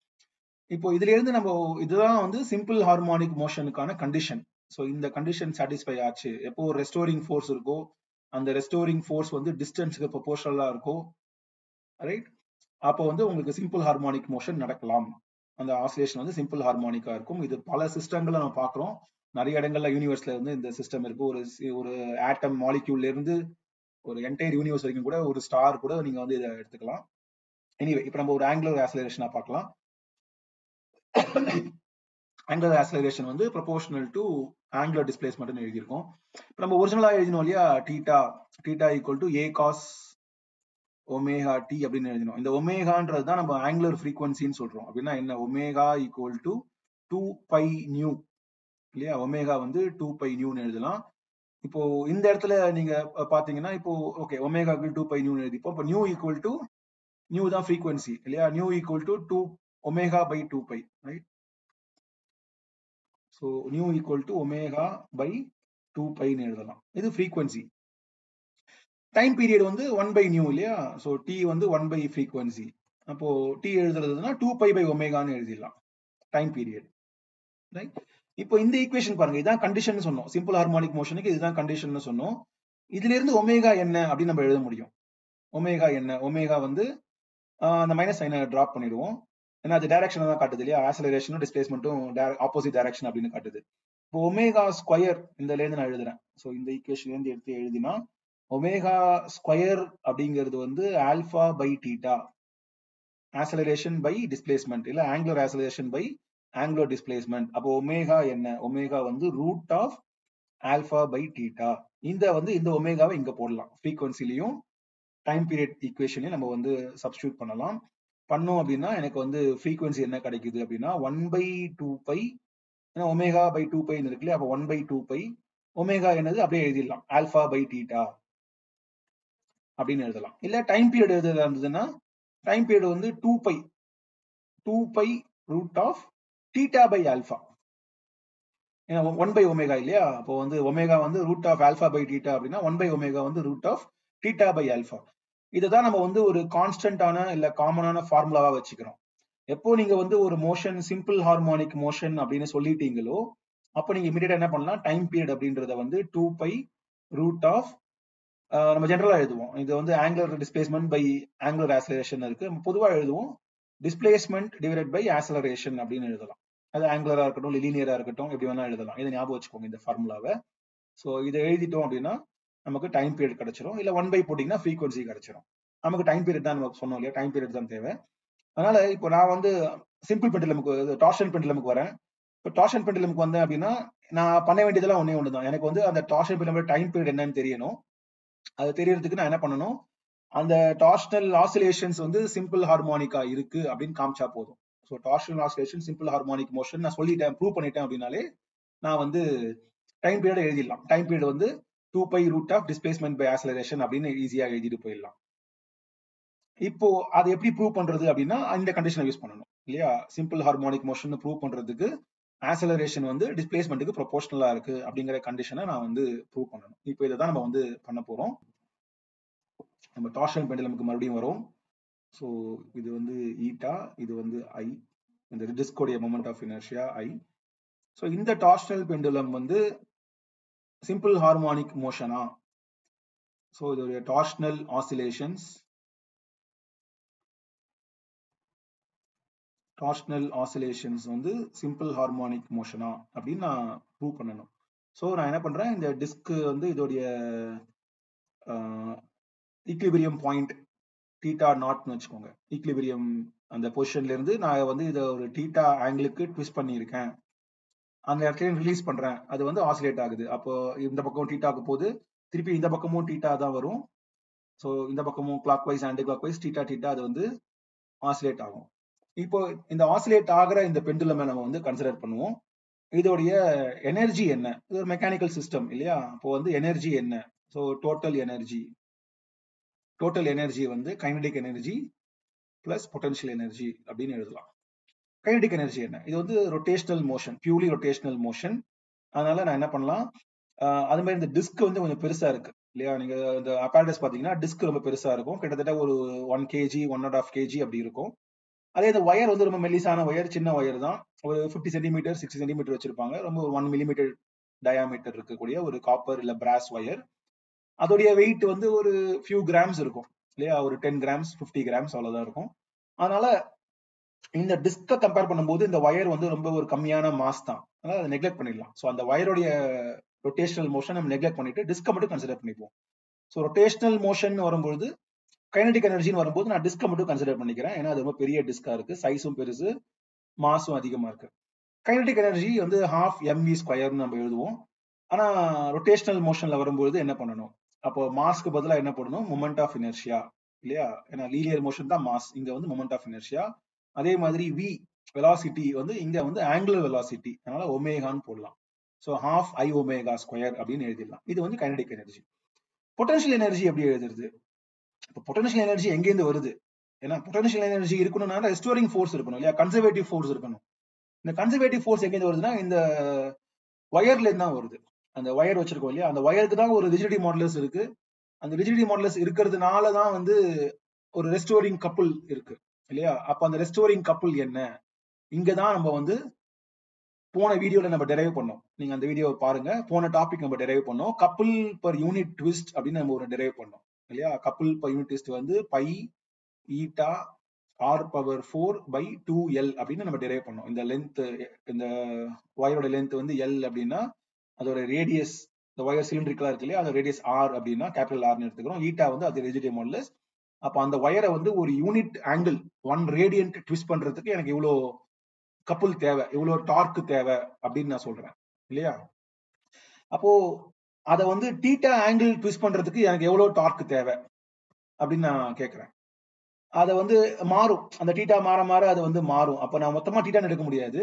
A: இப்போ இதுல இருந்து நம்ம இதுதான் வந்து சிம்பிள் ஹார்மோனிக் மோஷனுக்கான கண்டிஷன் ஸோ இந்த கண்டிஷன் சாட்டிஸ்ஃபை ஆச்சு. எப்போ ஒரு ரெஸ்டோரிங் ஃபோர்ஸ் இருக்கோ அந்த ரெஸ்டோரிங் ஃபோர்ஸ் வந்து டிஸ்டன்ஸுக்கு ப்ரொபோர்ஷனலா இருக்கோ ரைட் அப்போ வந்து உங்களுக்கு சிம்பிள் ஹார்மோனிக் மோஷன் நடக்கலாம். அந்த ஆசிலேஷன் வந்து சிம்பிள் ஹார்மோனிக்கா இருக்கும். இது பல சிஸ்டங்கள்ல நம்ம பார்க்குறோம். நிறைய இடங்கள்ல யூனிவர்ஸ்ல வந்து இந்த சிஸ்டம் இருக்கு. ஒரு ஒரு ஆட்டம் மாலிக்யூல்ல இருந்து ஒரு என்டையர் யூனிவர்ஸ் வரைக்கும் கூட ஒரு ஸ்டார் கூட நீங்க வந்து இதை எடுத்துக்கலாம். எனிவே இப்போ நம்ம ஒரு ஆங்குலர் ஆசிலரேஷனா பார்க்கலாம். ஆங்குலர் ஆசிலரேஷன் வந்து ப்ரொபோஷனல் டு ஆங்குலர் டிஸ்பிளேஸ்மெண்ட் எழுதியிருக்கோம். இப்போ நம்ம ஒரிஜினலா எழுதினோம் இல்லையா? Theta theta equal to A cos omega t அப்படின்னு எழுதினோம். இந்த ஒமேகான்றது தான் நம்ம ஆங்குலர் ஃப்ரீக்வன்சின்னு சொல்றோம். அப்படின்னா என்ன? Omega equal to two pi nu இல்லையா? ஒமேகா வந்து டூ பை நியூன்னு எழுதலாம். இப்போ இந்த இடத்துல நீங்க பாத்தீங்கன்னா இப்போ ஓகே ஒமேகாக்கு டூ பை நியூ எழுதிப்போம். இப்போ நியூ ஈக்குவல் டு நியூ தான் ஃப்ரீக்வன்சி இல்லையா? Nu equal to two omega by two pi right so nu equal to omega by two பைன்னு எழுதலாம். இது ஃப்ரீக்வன்சி டைம் பீரியட் வந்து ஒன் பை நியூ இல்லையா? So T வந்து one by frequency அப்போ T எழுதுறதுன்னா two pi by ஒமேகான்னு எழுதிடலாம். Time period right இப்போ இந்த ஈக்குவேஷன் பாருங்க இதான் கண்டிஷன் சொன்னோம். சிம்பிள் ஹார்மோனிக் மோஷனுக்கு இதுதான் கண்டிஷன் சொன்னோம். இதுல இருந்து ஒமேகா என்ன அப்படின்னு நம்ம எழுத முடியும். ஒமேகா என்ன? ஒமேகா வந்து அந்த மைனஸ் சைனை டிராப் பண்ணிடுவோம். ஏன்னா அது டைரக்ஷன் தான் காட்டுது இல்லையா? ஆசலரேஷனும் டிஸ்பிளேஸ்மெண்ட்டும் ஆப்போசிட் டைரக்ஷன் அப்படின்னு காட்டுது. இப்போ ஒமேகா ஸ்கொயர் இந்த இருந்து நான் எழுதுறேன். ஸோ இந்த ஈக்குவேஷன்லேருந்து எடுத்து எழுதினா ஒமேகா ஸ்கொயர் அப்படிங்கிறது வந்து alpha by theta acceleration by displacement இல்லை angular acceleration by angular displacement அப்போ ஒமேகா என்ன? ஒமேகா வந்து root of alpha by theta இந்த வந்து இந்த ஒமேகாவை இங்க போடலாம். ஃப்ரீக்வன்சிலையும் டைம் பீரியட் ஈக்குவேஷனையும் நம்ம வந்து சப்ஸ்டியூட் பண்ணலாம். பண்ணோம் அப்படின்னா எனக்கு வந்து ஃப்ரீக்வன்சி என்ன கிடைக்குது அப்படின்னா ஒன் பை டூ பை ஏன்னா ஒமேகா பை டூ பைன்னு இருக்கு இல்லையா? அப்போ one by two pi omega என்னது? அப்படியே எழுதிடலாம். ஆல்பா பை டீட்டா அப்படின்னு எழுதலாம். இல்ல டைம் பீரியட் எழுதுறதா இருந்ததுன்னா டைம் பீரியட் வந்து two pi two pi root of theta by alpha ஏன்னா ஒன் பை ஒமேகா இல்லையா? அப்போ வந்து ஒமேகா வந்து root of alpha by theta அப்படின்னா ஒன் பை ஒமேகா வந்து root of theta by alpha இதுதான் நம்ம வந்து ஒரு கான்ஸ்டன்டான இல்ல காமனான ஃபார்முலாவா வச்சுக்கிறோம். எப்போ நீங்க வந்து ஒரு மோஷன் சிம்பிள் ஹார்மோனிக் மோஷன் அப்படின்னு சொல்லிட்டீங்களோ அப்போ நீங்க இமீடியட்டா என்ன பண்ணலாம்? டைம் பீரியட் அப்படின்றத வந்து டூ பை ரூட் ஆஃப் நம்ம ஜென்ரலா எழுதுவோம். இது வந்து angular displacement by angular acceleration இருக்கு. பொதுவாக எழுதுவோம் டிஸ்பிளேஸ்மெண்ட் டிவைட் பை ஆசலரேஷன் அப்படின்னு எழுதலாம். அது ஆங்குலரா இருக்கட்டும் லீனியரா இருக்கட்டும் எப்படி வேணா எழுதலாம். இதை ஞாபகம் வச்சுக்கோங்க இந்த ஃபார்முலாவை ஸோ இதை எழுதிட்டோம் அப்படின்னா நமக்கு டைம் பீரியட் கிடைச்சிரும். இல்லை ஒன் பை போட்டிங்கன்னா ஃப்ரீக்வன்சி கிடைச்சிரும். நமக்கு டைம் பீரியட் தான் நம்ம சொன்னோம் இல்லையா? டைம் பீரியட் தான் தேவை. அதனால இப்போ நான் வந்து சிம்பிள் பெண்டிலமுக்கு டார்ஷன் பெண்டிலமுக்கு வரேன். இப்போ டார்ஷன் பெண்டிலமுக்கு வந்தேன் அப்படின்னா நான் பண்ண வேண்டியதெல்லாம் ஒன்றே ஒன்று தான். எனக்கு வந்து அந்த டார்ஷன் பெண்டிலமோட டைம் பீரியட் என்னன்னு தெரியணும். அது தெரியறதுக்கு நான் என்ன பண்ணணும்? அந்த டார்ஷனல் ஆசிலேஷன்ஸ் வந்து சிம்பிள் ஹார்மோனிக்கா இருக்கு அப்படின்னு காமிச்சா போதும். So torsional oscillation simple harmonic motion நான் சொல்லிட்டேன் ப்ரூவ் பண்ணிட்டேன் அப்படின்னாலே நான் வந்து டைம் பீரியட் எழுதிடலாம். டைம் பீரியட் வந்து two pi root of displacement by acceleration அப்படின்னு ஈஸியாக எழுதிட்டு போயிடலாம். இப்போ அதை எப்படி ப்ரூவ் பண்றது அப்படின்னா இந்த கண்டிஷனை யூஸ் பண்ணணும் இல்லையா? சிம்பிள் ஹார்மோனிக் மோஷன் ப்ரூவ் பண்றதுக்கு ஆசலரேஷன் வந்து டிஸ்பிளேஸ்மெண்ட்டுக்கு ப்ரொபோஷனலா இருக்கு அப்படிங்கிற கண்டிஷனை நான் வந்து ப்ரூவ் பண்ணணும். இப்போ இதை தான் நம்ம வந்து பண்ண போறோம். நம்ம டார்ஷன் பெண்டிலமுக்கு மறுபடியும் வரும். ஸோ இது வந்து ஈட்டா இது வந்து ஐ இந்த டிஸ்கோடைய moment of inertia I so இந்த டார்ஷனல் பெண்டுலம் வந்து சிம்பிள் ஹார்மோனிக் மோஷனா ஸோ இதோடைய டார்ஷனல் ஆசிலேஷன்ஸ் டார்ஷனல் ஆசிலேஷன்ஸ் வந்து சிம்பிள் ஹார்மோனிக் மோஷனா அப்படின்னு நான் ப்ரூவ் பண்ணணும். ஸோ நான் என்ன பண்றேன்? இந்த டிஸ்க் வந்து இதோடைய ஈக்லிபிரியம் பாயிண்ட் டீட்டா நாட்னு வச்சுக்கோங்க. ஈக்லிபிரியம் அந்த பொசிஷன்ல இருந்து நான் வந்து இதை ஒரு டீட்டா ஆங்கிளுக்கு ட்விஸ்ட் பண்ணியிருக்கேன். அந்த இடத்துல ரிலீஸ் பண்றேன். அது வந்து ஆசிலேட் ஆகுது. அப்போ இந்த பக்கம் டீட்டாக்கு போகுது. திருப்பி இந்த பக்கமும் டீட்டா தான் வரும். ஸோ இந்த பக்கமும் clockwise anticlockwise theta theta அது வந்து ஆசிலேட் ஆகும். இப்போ இந்த ஆசிலேட் ஆகிற இந்த பெண்டுலமை நம்ம வந்து கன்சிடர் பண்ணுவோம். இதோடைய எனர்ஜி என்ன? இது ஒரு மெக்கானிக்கல் சிஸ்டம் இல்லையா? அப்போ வந்து எனர்ஜி என்ன? So total energy total energy வந்து kinetic energy plus potential energy அப்படின்னு எழுதலாம். கைனடிக் எனர்ஜி என்ன? இது வந்து rotational motion purely rotational motion அதனால நான் என்ன பண்ணலாம்? அது மாதிரி இந்த டிஸ்க் வந்து கொஞ்சம் பெருசா இருக்கு இல்லையா? நீங்க இந்த அப்பாரடஸ் பாத்தீங்கன்னா டிஸ்க் ரொம்ப பெருசா இருக்கும். கிட்டத்தட்ட ஒரு one KG one and half KG அப்படி இருக்கும். அதே இந்த ஒயர் வந்து ரொம்ப மெல்லிசான ஒயர் சின்ன ஒயர் தான். ஒரு ஃபிஃப்டி சென்டிமீட்டர் சிக்ஸ்டி சென்டிமீட்டர் வச்சிருப்பாங்க. ரொம்ப ஒரு ஒன் மில்லிமீட்டர் டயாமீட்டர் இருக்கக்கூடிய ஒரு காப்பர் இல்ல பிராஸ் ஒயர் அதோடைய வெயிட் வந்து ஒரு ஃபியூ கிராம்ஸ் இருக்கும். இல்லையா? ஒரு டென் கிராம்ஸ் ஃபிஃப்டி கிராம்ஸ் அவ்வளோதான் இருக்கும். அதனால இந்த டிஸ்கை கம்பேர் பண்ணும்போது இந்த ஒயர் வந்து ரொம்ப ஒரு கம்மியான மாஸ் தான். அதனால அதை நெக்லெக்ட் பண்ணிடலாம். ஸோ அந்த ஒயருடைய ரொட்டேஷனல் மோஷன் நம்ம நெக்லெக்ட் பண்ணிட்டு டிஸ்கை மட்டும் கன்சிடர் பண்ணிப்போம். ஸோ ரொட்டேஷனல் மோஷன் வரும்போது கைனடிக் எனர்ஜின்னு வரும்போது நான் டிஸ்கை மட்டும் கன்சிடர் பண்ணிக்கிறேன். ஏன்னா அது ரொம்ப பெரிய டிஸ்கா இருக்கு. சைஸும் பெருசு மாஸும் அதிகமா இருக்கு. கைனடிக் எனர்ஜி வந்து ஹாஃப் எம்வி ஸ்கொயர்னு நம்ம எழுதுவோம். ஆனா ரொட்டேஷனல் மோஷன்ல வரும்போது என்ன பண்ணணும்? அப்போ மாஸ்க்கு பதிலா என்ன பண்ணணும் மொமெண்ட் ஆஃப் இனர்ஷியா இல்லையா? ஏன்னா லீனியர் மோஷன் தான் மாஸ் இங்க வந்து மொமெண்ட் ஆஃப் இனர்ஷியா அதே மாதிரி வி வெலாசிட்டி வந்து இங்க வந்து ஆங்குலர் வெலாசிட்டி அதனால ஒமேகான்னு போடலாம். So half I omega square அப்படின்னு எழுதிடலாம். இது வந்து கைனடிக் எனர்ஜி பொட்டன்ஷியல் எனர்ஜி எப்படி எழுதுறது? இப்போ பொட்டன்ஷியல் எனர்ஜி எங்கேருந்து வருது? ஏன்னா பொட்டன்ஷியல் எனர்ஜி இருக்கணும்னா ரெஸ்டோரிங் ஃபோர்ஸ் இருக்கணும் இல்லையா? கன்சர்வேட்டிவ் ஃபோர்ஸ் இருக்கணும். இந்த கன்சர்வேட்டிவ் ஃபோர்ஸ் எங்கேருந்து வருதுன்னா இந்த ஒயர்ல இருந்து தான் வருது. அந்த ஒயர் வச்சிருக்கோம் இல்லையா? அந்த ஒயருக்கு தான் ஒரு ரிஜிடி மாடலஸ் இருக்கு. அந்த ரிஜிடி மாடலஸ் இருக்கிறதுனால தான் வந்து ஒரு ரெஸ்டோரிங் கப்புள் இருக்கு இல்லையா? அப்ப அந்த ரெஸ்டோரிங் கப்புள் என்ன? இங்க தான் நம்ம வந்து போன வீடியோல நம்ம டெரைவ் பண்ணோம். நீங்க அந்த வீடியோவை பாருங்க. போன டாபிக் நம்ம டெரைவ் பண்ணோம். கப்புள் பர் யூனிட் ட்விஸ்ட் அப்படின்னு நம்ம ஒரு டெரைவ் பண்ணோம் இல்லையா? கப்புள் பர் யூனிட் ட்விஸ்ட் வந்து pi eta r power four by two l அப்படின்னு நம்ம டெரைவ் பண்ணோம். இந்த லென்த் இந்த ஒயரோட லென்த் வந்து எல் அப்படின்னா அதோட ரேடியஸ் இந்த ஒயர் சிலிண்ட்ரிக்கலா இருக்கு இல்லையா? அதோட ரேடியஸ் ஆர் அப்படின்னா கேபிட்டல் ஆர்னு எடுத்துக்கிறோம். ஈட்டா வந்து அது ரெஜிடே மாடலஸ் அப்ப அந்த ஒயரை வந்து ஒரு unit angle one radiant twist பண்றதுக்கு எனக்கு இவ்வளோ கப்புள் தேவை இவ்வளோ டார்க் தேவை அப்படின்னு நான் சொல்றேன் இல்லையா? அப்போ அதை வந்து டீட்டா ஆங்கிள் ட்விஸ்ட் பண்றதுக்கு எனக்கு எவ்வளவு டார்க் தேவை அப்படின்னு நான் கேட்குறேன். அதை வந்து மாறும். அந்த டீட்டா மாற மாற அது வந்து மாறும். அப்போ நான் மொத்தமாக டீட்டான்னு எடுக்க முடியாது.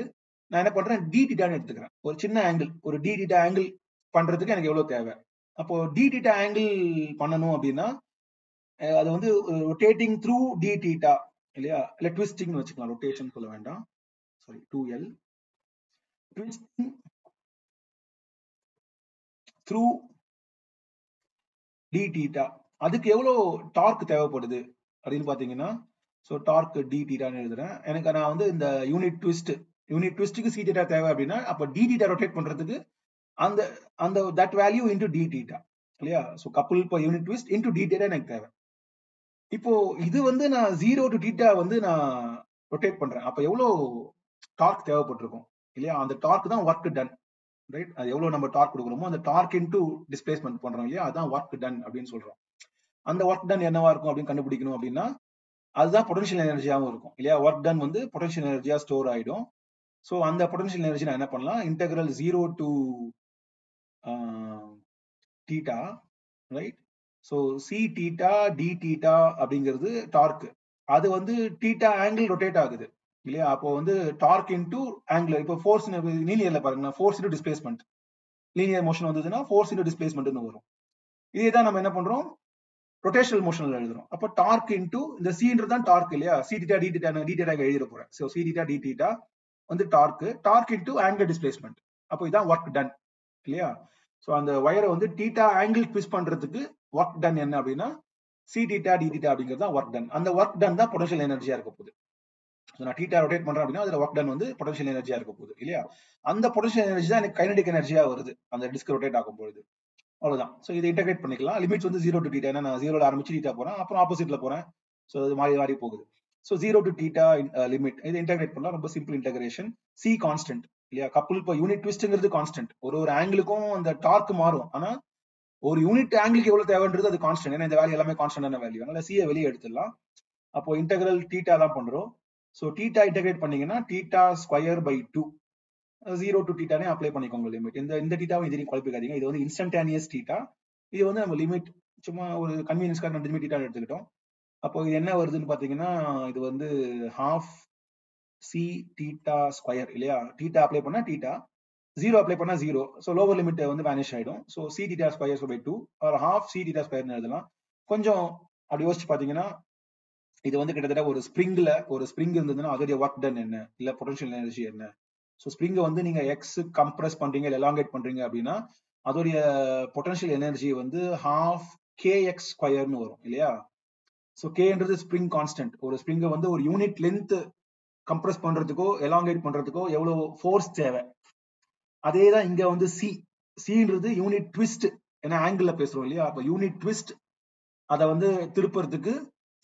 A: நான் என்ன பண்றேன் டி டிட்டான்னு எடுத்துக்கிறேன். ஒரு சின்ன ஆங்கிள் ஒரு டி டிட்டா ஆங்கிள் பண்றதுக்கு எனக்கு எவ்வளவு தேவை? அப்போ டி டிட்டா ஆங்கிள் பண்ணணும் அப்படின்னா அது வந்து ரொட்டேட்டிங் த்ரூ டி டீட்டா இல்லையா? இல்ல ட்விஸ்டிங்னு வச்சுக்கலாம். ரொட்டேஷன் சொல்ல வேண்டாம். Sorry two l twisting through d theta அதுக்கு எவ்வளவு டார்க் தேவைப்படுது அப்படின்னு பாத்தீங்கன்னா ஸோ டார்க் டி டீட்டான்னு எழுதுறேன். எனக்கு நான் வந்து இந்த யூனிட் ட்விஸ்ட் யூனிட் ட்விஸ்ட்டுக்கு சி டீட்டா தேவை அப்படின்னா அப்போ டி டீட்டா ரொட்டேட் பண்றதுக்கு அந்த அந்த that value into d theta இல்லையா? ஸோ கப்புள் இப்போ unit twist into d theta எனக்கு தேவை. இப்போ இது வந்து நான் ஜீரோ டு டீட்டா வந்து நான் ரொட்டேட் பண்றேன். அப்போ எவ்வளோ டார்க் தேவைப்பட்டிருக்கும்? இல்லையா? அந்த டார்க் தான் ஒர்க் டன் ரைட் அது எவ்வளோ நம்ம டார்க் கொடுக்குறோமோ அந்த டார்க் இன்டூ டிஸ்பிளேஸ்மெண்ட் பண்றோம் இல்லையா? அதான் ஒர்க் டன் அப்படின்னு சொல்றோம். அந்த ஒர்க் டன் என்னவா இருக்கும் அப்படின்னு கண்டுபிடிக்கணும் அப்படின்னா அதுதான் பொட்டன்ஷியல் எனர்ஜியாகவும் இருக்கும். இல்லையா? ஒர்க் டன் வந்து பொட்டன்ஷியல் எனர்ஜியா ஸ்டோர் ஆயிடும். ஸோ அந்த பொட்டன்ஷியல் எனர்ஜி நான் என்ன பண்ணலாம்? Integral zero to theta right so C theta d theta அப்படிங்கிறது டார்க் அது வந்து டீட்டா ஆங்கிள் ரொட்டேட் ஆகுது இல்லையா? அப்போ வந்து டார்க் இன்டூ ஆங்கிள் இப்போ ஃபோர்ஸ் லீனியர்ல பாருங்க force into displacement linear motion வந்ததுன்னா ஃபோர்ஸ் இன்டூ டிஸ்பிளேஸ்மெண்ட்னு வரும். இதே தான் நம்ம என்ன பண்றோம்? ரொட்டேஷனல் மோஷன்ல எழுதுறோம். அப்போ டார்க் இன்டூ இந்த சின்றது தான் டார்க் இல்லையா? C theta d theta d theta எழுதிட போறேன். So C theta d theta வந்து torque torque into angle displacement அப்போ இதான் ஒர்க் டன் இல்லையா? ஸோ அந்த ஒயரை வந்து டீட்டா ஆங்கிள் ட்விஸ்ட் பண்றதுக்கு ஒர்க் டன் என்ன அப்படின்னா சி டீட்டா டி டீட்டா அப்படிங்கிறது தான் ஒர்க் டன் அந்த ஒர்க் டன் தான் பொட்டன்ஷியல் எனர்ஜியா இருக்க போகுது. ஸோ நான் டீட்டா ரொட்டேட் பண்றேன் அப்படின்னா அதில் ஒர்க் டன் வந்து பொட்டன்ஷியல் எனர்ஜியா இருக்க போகுது இல்லையா? அந்த பொட்டன்ஷியல் எனர்ஜி தான் எனக்கு கைனடிக் எனர்ஜியா வருது அந்த டிஸ்க் ரொட்டேட் ஆகும் பொழுது அவ்வளவுதான். ஸோ இதை இன்டகிரேட் பண்ணிக்கலாம். லிமிட்ஸ் வந்து ஜீரோ டு டீட்டா நான் ஜீரோல ஆரம்பிச்சு டீட்டா போறேன் அப்புறம் ஆப்போசிட்ல போறேன். ஸோ அது மாறி மாறி போகுது. So zero to theta limit இதை இன்டெகிரேட் பண்ணலாம். ரொம்ப சிம்பிள் இன்டகிரேஷன் சி கான்ஸ்டன்ட் இல்லையா? கப்புள் இப்போ யூனிட் ட்விஸ்ட்ங்கிறது கான்ஸ்டன்ட் ஒரு ஒரு ஆங்கிளுக்கும் அந்த டார்க் மாறும். ஆனா ஒரு யூனிட் ஆங்கிளுக்கு எவ்வளவு தேவைன்றது அது கான்ஸ்டன்ட் ஏன்னா இந்த வேல்யூ எல்லாமே கான்ஸ்டன்டான வேல்யூ. அதனால சியை வெளியே எடுத்துடலாம். அப்போ இன்டெகிரல் டீட்டா தான் பண்றோம் ஸோ டீட்டா இன்டெகிரேட் பண்ணீங்கன்னா theta square by two zero to டீட்டானே apply பண்ணிக்கோங்க லிமிட் இந்த இந்த டீட்டாவும் இதுலையும் குழப்பிக்காதீங்க. இது வந்து இன்ஸ்டன்டானியஸ் டீட்டா இது வந்து நம்ம லிமிட் சும்மா ஒரு கன்வீனியன்ஸ்க்காக ரெண்டு லிமிட் டீட்டா எடுத்துக்கிட்டோம். அப்போ இது என்ன வருதுன்னு பாத்தீங்கன்னா இது வந்து ஹாஃப் சி டீட்டா ஸ்கொயர் இல்லையா? டீட்டா அப்ளை பண்ணா டீட்டா ஜீரோ அப்ளை பண்ணா ஜீரோ ஸோ லோவர் லிமிட் வந்து வேனிஷ் ஆயிடும். So C theta square by two or half C theta ஸ்கொயர்னு எழுதலாம். கொஞ்சம் அப்படி யோசிச்சு பாத்தீங்கன்னா இது வந்து கிட்டத்தட்ட ஒரு ஸ்ப்ரிங்ல ஒரு ஸ்ப்ரிங் இருந்ததுன்னா அதோடைய ஒர்க் டன் என்ன? இல்ல பொட்டன்ஷியல் எனர்ஜி என்ன? ஸோ ஸ்ப்ரிங்கை வந்து நீங்க எக்ஸ் கம்ப்ரஸ் பண்றீங்க எலாங்கேட் பண்றீங்க அப்படின்னா அதோடைய பொட்டன்ஷியல் எனர்ஜி வந்து ஹாஃப் கே எக்ஸ் ஸ்கொயர்னு வரும் இல்லையா? ஸோ கேன்றது ஸ்ப்ரிங் கான்ஸ்டன்ட் ஒரு ஸ்ப்ரிங்கை வந்து ஒரு யூனிட் லென்த் கம்ப்ரஸ் பண்றதுக்கோ எலாங்கேட் பண்றதுக்கோ எவ்வளோ ஃபோர்ஸ் தேவை. அதே தான் இங்க வந்து சி சின்றது யூனிட் ட்விஸ்ட் ஏன்னா ஆங்கிள் பேசுறோம் இல்லையா? அப்போ யூனிட் ட்விஸ்ட் அதை வந்து திருப்புறதுக்கு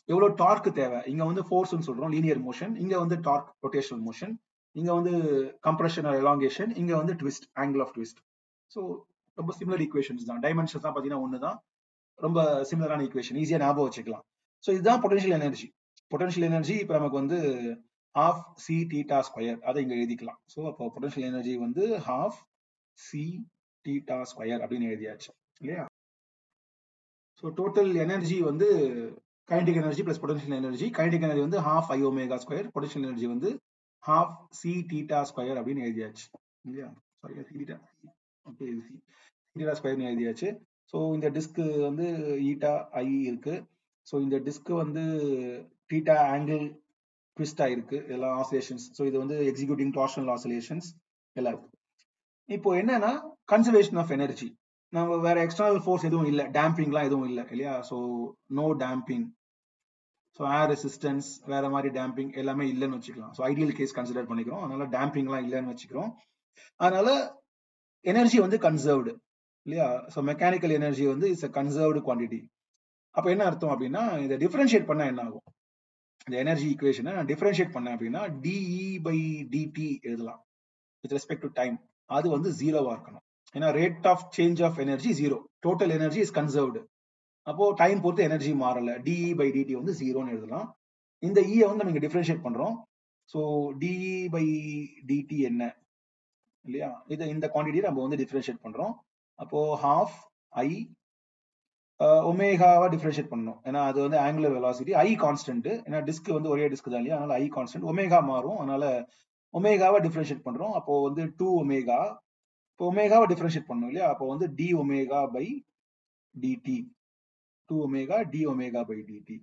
A: எவ்வளோ டார்க் தேவை? இங்க வந்து ஃபோர்ஸ்னு சொல்றோம் லீனியர் மோஷன் இங்க வந்து டார்க் ரொட்டேஷனல் மோஷன் இங்க வந்து கம்ப்ரெஷன் எலாங்கேஷன் இங்க வந்து twist angle of twist so ரொம்ப சிமிலர் ஈக்குவேஷன்ஸ் தான். டைமென்ஷன்ஸ் தான் பார்த்தீங்கன்னா ஒன்று தான் ரொம்ப சிமிலரான ஈக்குவேஷன் ஈஸியாக ஞாபகம் வச்சுக்கலாம். ஸோ இதுதான் பொட்டன்ஷியல் எனர்ஜி பொட்டன்ஷியல் எனர்ஜி இப்போ நமக்கு வந்து ஹாஃப் சி டீட்டா ஸ்கொயர் அதை இங்கே எழுதிக்கலாம். ஸோ அப்போ பொட்டன்ஷியல் எனர்ஜி வந்து ஹாஃப் சி டீட்டா ஸ்கொயர் அப்படின்னு எழுதியாச்சு. இல்லையா? ஸோ டோட்டல் எனர்ஜி வந்து kinetic energy plus potential energy kinetic energy வந்து half I omega square potential energy வந்து ஹாஃப் சி டீட்டா ஸ்கொயர் அப்படின்னு எழுதியாச்சு. இல்லையா? சாரி சி டீட்டா ஓகே இது சி டீட்டா ஸ்கொயர்னு எழுதியாச்சு. ஸோ இந்த டிஸ்க்கு வந்து ஈட்டா ஐ இருக்கு. ஸோ இந்த டிஸ்க் வந்து டீட்டா ஆங்கிள் ட்விஸ்ட் ஆயிருக்கு. எல்லாம் ஆசிலேஷன்ஸ் ஸோ இது வந்து எக்ஸிக்யூட்டிங் டார்ஷனல் ஆசிலேஷன்ஸ் எல்லாம் இருக்கு இப்போ என்னன்னா கன்சர்வேஷன் ஆஃப் எனர்ஜி நம்ம வேற எக்ஸ்டர்னல் ஃபோர்ஸ் எதுவும் இல்லை. டேம்பிங்லாம் எதுவும் இல்லை இல்லையா? So no damping so air resistance வேற மாதிரி டேம்பிங் எல்லாமே இல்லைன்னு வச்சுக்கலாம். ஸோ ஐடியல் கேஸ் கன்சிடர் பண்ணிக்கிறோம். அதனால டேம்பிங்லாம் இல்லைன்னு வச்சுக்கிறோம். அதனால எனர்ஜி வந்து கன்சர்வ்டு இல்லையா? ஸோ மெக்கானிக்கல் எனர்ஜி வந்து இட்ஸ் அ கன்சர்வ்டு குவான்டிட்டி அப்போ என்ன அர்த்தம் அப்படின்னா இதை டிஃபரன்ஷியேட் பண்ணால் என்ன ஆகும்? இந்த எனர்ஜி ஈக்குவேஷனை நான் டிஃபரன்ஷியேட் பண்ணேன் அப்படின்னா டிஇ பை டிடி எழுதலாம். வித் ரெஸ்பெக்ட் டு டைம் அது வந்து ஜீரோவா இருக்கணும். ஏன்னா rate of change of energy zero total energy is conserved அப்போ டைம் பொறுத்து எனர்ஜி மாறல. டிஇ பை டிடி வந்து ஜீரோன்னு எழுதலாம். இந்த e இயை வந்து நம்ம இங்க டிஃபரன்ஷியேட் பண்றோம். ஸோ டிஇ பை டிடி என்ன? இல்லையா? இது இந்த குவான்டிட்டி நம்ம வந்து டிஃபரன்ஷியேட் பண்றோம். அப்போ ஹாஃப் ஐ ஒமேகாவா டிஃபரன்ஷியேட் பண்ணணும். ஏன்னா அது வந்து ஆங்குலர் வெலாசிட்டி ஐ கான்ஸ்டன்ட் ஏன்னா டிஸ்க் வந்து ஒரே டிஸ்க் தான் இல்லையா? அதனால ஐ கான்ஸ்டன்ட் ஒமேகா மாறும். அதனால ஒமேகாவை டிஃபரன்ஷியேட் பண்றோம். அப்போ வந்து டூ ஒமேகா. இப்போ ஒமேகாவை டிஃபரன்ஷியேட் பண்ணணும் இல்லையா? அப்போ வந்து d omega by dt to omega d omega by dt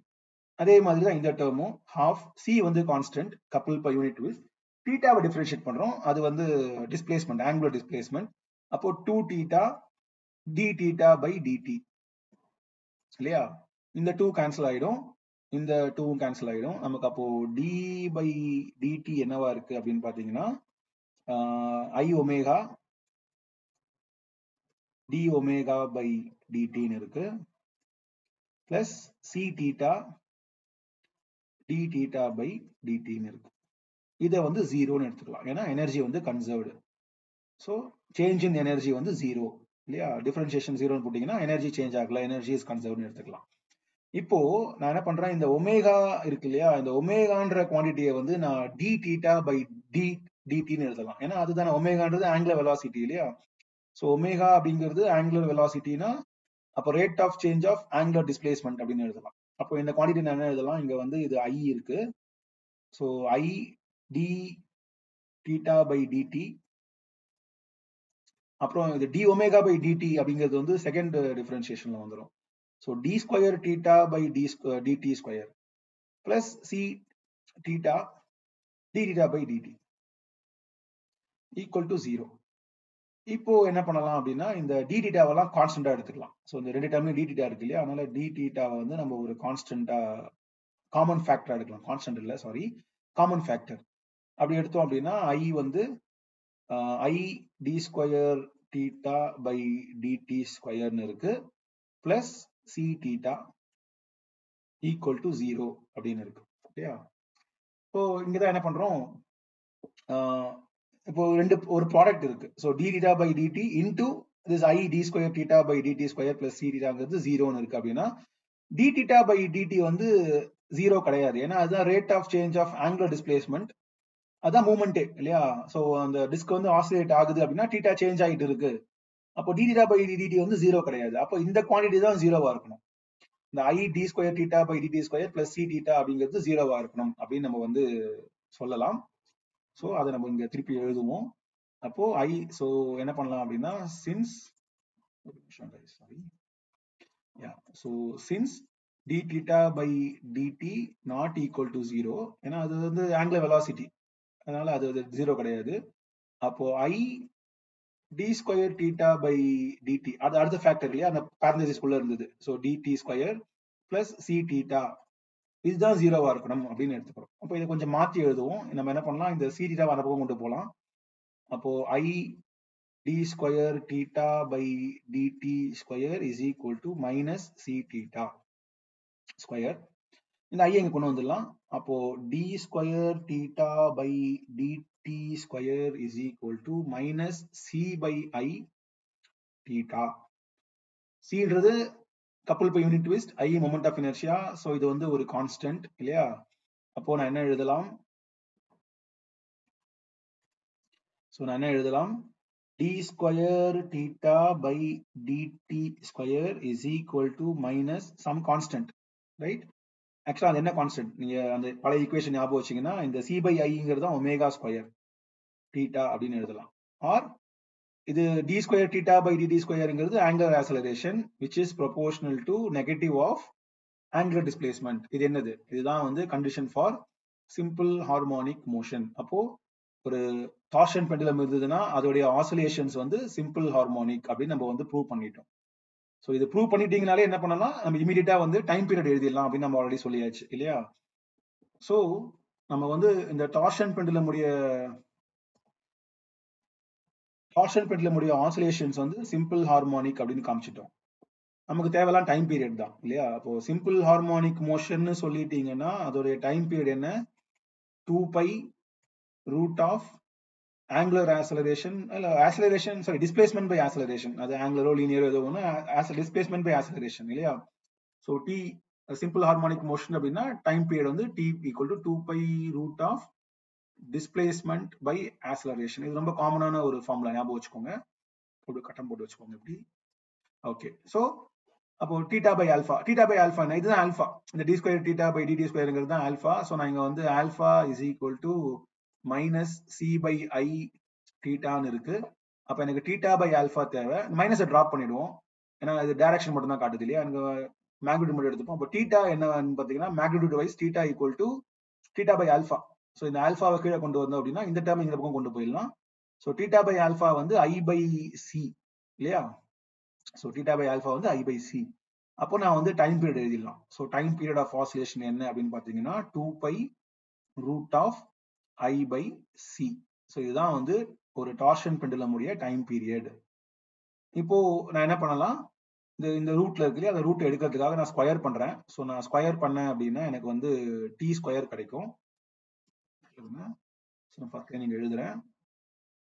A: அதே மாதிரி தான் இந்த டேர்மும் ஹாஃப் சி வந்து constant couple per unit with டீட்டாவை differentiate பண்றோம். அது வந்து டிஸ்பிளேஸ்மெண்ட் ஆங்குலர் டிஸ்பிளேஸ்மெண்ட் அப்போ two theta d theta by dt இல்லையா? இந்த டூ கேன்சல் ஆயிடும். இந்த டூவும் கேன்சல் ஆயிடும். நமக்கு அப்போ டி பை டிடி என்னவா இருக்கு அப்படின்னு பாத்தீங்கன்னா I omega d omega by டிடின்னு இருக்கு. Plus C theta d theta by டிடின்னு இருக்கு. இதை வந்து ஜீரோன்னு எடுத்துக்கலாம். ஏன்னா எனர்ஜி வந்து conserved so change in energy வந்து ஜீரோ இல்லையா? டிஃபரன்சியேஷன் ஜீரோன்னு போட்டிங்கன்னா எனர்ஜி சேஞ்ச் ஆகல எனர்ஜி இஸ் கன்சர்வ்னு எடுத்துக்கலாம். இப்போ நான் என்ன பண்றேன்? இந்த ஒமேகா இருக்கு இல்லையா? இந்த ஒமேகான்ற குவான்டிட்டியை வந்து நான் டி டீட்டா பை டி டிடின்னு எழுதலாம். ஏன்னா அதுதானே ஒமேகான்றது ஆங்குலர் வெலாசிட்டி இல்லையா? ஸோ ஒமேகா அப்படிங்கிறது ஆங்குலர் வெலாசிட்டினா அப்போ rate of change of angular displacement அப்படின்னு எழுதலாம். அப்போ இந்த குவான்டிட்டி நான் என்ன எழுதலாம்? இங்க வந்து இது ஐ இருக்கு. So I d theta by dt அப்புறம் இது டி ஒமேகா பை டிடி அப்படிங்கிறது வந்து செகண்ட் டிஃபரன்சியேஷன்ல வந்துடும் so d square theta by d dt square plus C theta d theta by dt equal to zero இப்போ என்ன பண்ணலாம் அப்படின்னா இந்த டி டீட்டாவெல்லாம் கான்ஸ்டன்டா எடுத்துக்கலாம். ஸோ இந்த ரெண்டு டேர்ம்லையும் டி டீட்டா இருக்கு இல்லையா? அதனால டி டீட்டாவை வந்து நம்ம ஒரு கான்ஸ்டன்டா காமன் ஃபேக்டரா எடுக்கலாம். கான்ஸ்டன்ட் இல்லை சாரி காமன் ஃபேக்டர் அப்படி எடுத்தோம் அப்படின்னா ஐ வந்து uh, I d square theta by dt ஸ்கொயர்னு இருக்கு. Plus C theta equal to zero அப்படின்னு இருக்கு. ஓகேயா இப்போ இங்கதான் என்ன பண்றோம்? இப்போ ரெண்டு ஒரு ப்ராடக்ட் இருக்கு. So d theta by dt into this I d square theta by dt square plus C டீட்டாங்கிறது ஜீரோன்னு இருக்கு அப்படின்னா டி டீட்டா பை டிடி வந்து ஜீரோ கிடையாது. ஏன்னா அதுதான் rate of change of angular displacement அதான் மூமெண்டே இல்லையா? ஸோ அந்த டிஸ்க் வந்து ஆசிலேட் ஆகுது அப்படின்னா டீட்டா சேஞ்ச் ஆகிட்டு இருக்கு. அப்போ டிடிடா பை டிடி வந்து ஜீரோ கிடையாது. அப்போ இந்த குவான்டிட்டி தான் ஜீரோவா இருக்கணும். இந்த I d square theta by dt square plus C theta அப்படிங்கிறது ஜீரோவா இருக்கணும் அப்படின்னு நம்ம வந்து சொல்லலாம். ஸோ அதை நம்ம இங்க திருப்பி எழுதுவோம். அப்போ ஐ ஸோ என்ன பண்ணலாம் அப்படின்னா since sorry yeah so since d theta by dt not equal to zero ஏன்னா அது வந்து ஆங்குலர் வெலாசிட்டி அதனால அது ஜீரோ கிடையாது. அப்போ I d square theta by dt அது அடுத்த ஃபேக்டர் இல்லையா? அந்த பேரந்தசிஸ்குள்ள இருந்தது. So dt square plus C theta இதுதான் ஜீரோவா இருக்கணும் அப்படின்னு எடுத்துக்கிறோம். அப்போ இதை கொஞ்சம் மாற்றி எழுதுவோம். நம்ம என்ன பண்ணலாம்? இந்த சி டீட்டா அந்த பக்கம் கொண்டு போகலாம். அப்போ I d square theta by dt square is equal to minus C theta square இந்த ஐ இங்க கொண்டு வந்துடலாம். அப்போ d square theta by dt square is equal to minus C by I theta சின்றது couple by unit twist I moment of inertia so இது வந்து ஒரு constant இல்லையா? அப்போ நான் என்ன எழுதலாம்? ஸோ நான் என்ன எழுதலாம்? D square theta by dt square is equal to minus some constant right ஆக்சுவலா அது என்ன கான்ஸ்டன்ட் நீங்க அந்த பழைய ஈக்குவேஷன் ஞாபகம் வச்சீங்கன்னா இந்த சி பை ஐங்கிறது தான் ஒமேகா ஸ்கொயர் டீட்டா அப்படின்னு எழுதலாம். ஆர் இது d square theta by d ஸ்கொயருங்கிறது angular acceleration which is proportional to negative of angular displacement இது என்னது? இதுதான் வந்து condition for simple harmonic motion அப்போ ஒரு டார்ஷன் பெண்டிலம் இருந்ததுன்னா அதோடைய ஆசிலேஷன்ஸ் வந்து சிம்பிள் ஹார்மோனிக் அப்படின்னு நம்ம வந்து ப்ரூவ் பண்ணிட்டோம். ஸோ இது ப்ரூவ் பண்ணிட்டீங்கனாலே என்ன பண்ணலாம் நம்ம இமீடியட்டா வந்து டைம் பீரியட் எழுதிடலாம் அப்படின்னு நம்ம ஆல்ரெடி சொல்லியாச்சு இல்லையா? ஸோ நம்ம வந்து இந்த டார்ஷன் பெண்டுலம் உடைய டார்ஷன் பெண்டுலம் உடைய ஆசிலேஷன்ஸ் வந்து சிம்பிள் ஹார்மோனிக் அப்படின்னு காமிச்சிட்டோம். நமக்கு தேவையெல்லாம் டைம் பீரியட் தான் இல்லையா? அப்போ சிம்பிள் ஹார்மோனிக் மோஷன் சொல்லிட்டீங்கன்னா அதோடைய டைம் பீரியட் என்ன? Two pi root of angular acceleration இல்ல acceleration sorry displacement by acceleration அது ஆங்குலரோ லீனியரோ ஏதோ ஒன்று டிஸ்பிளேஸ்மெண்ட் பை ஆசலரேஷன் இல்லையா? So the simple harmonic motion அப்படின்னா டைம் பீரியட் வந்து T equal to two pi root of displacement by acceleration இது ரொம்ப காமனான ஒரு ஃபார்முலா ஞாபகம் வச்சுக்கோங்க. போட்டு கட்டம் போட்டு வச்சுக்கோங்க இப்படி. ஓகே ஸோ அப்போ theta by alpha theta by alpha இதுதான் ஆல்ஃபா இந்த d square theta by dt ஸ்கொயருங்கிறது தான் ஆல்ஃபா ஸோ நான் இங்கே வந்து alpha is equal to minus C by I டீட்டான்னு இருக்கு. அப்ப எனக்கு டீட்டா பை ஆல்ஃபா தேவை. மைனஸை டிராப் பண்ணிடுவோம். ஏன்னா இது டைரக்ஷன் மட்டும் தான் காட்டுது இல்லையா? எனக்கு மேக்னிடியூட் மட்டும் எடுத்துப்போம். அப்போ டீட்டா என்னன்னு பார்த்தீங்கன்னா magnitude wise theta equal to theta by alpha so இந்த ஆல்ஃபாவை கீழே கொண்டு வந்தோம் அப்படின்னா இந்த டேர்ம் இந்த பக்கம் கொண்டு போயிடலாம். ஸோ டீட்டா பை ஆல்ஃபா வந்து ஐ பை சி இல்லையா? ஸோ டீட்டா பை ஆல்ஃபா வந்து ஐ பை சி அப்போ நான் வந்து டைம் பீரியட் எழுதிடலாம். So time period of oscillation என்ன அப்படின்னு பார்த்தீங்கன்னா two pi root of I by C so இதுதான் வந்து ஒரு டார்ஷன் பெண்டுலம் உடைய டைம் பீரியட் இப்போ நான் என்ன பண்ணலாம்? இந்த இந்த ரூட்ல இருக்கு இல்லையா? அந்த ரூட் எடுக்கிறதுக்காக நான் ஸ்கொயர் பண்றேன். ஸோ நான் ஸ்கொயர் பண்ணேன் அப்படின்னா எனக்கு வந்து டி ஸ்கொயர் கிடைக்கும். ஃபர்ஸ்ட் நீங்க எழுதுறேன்.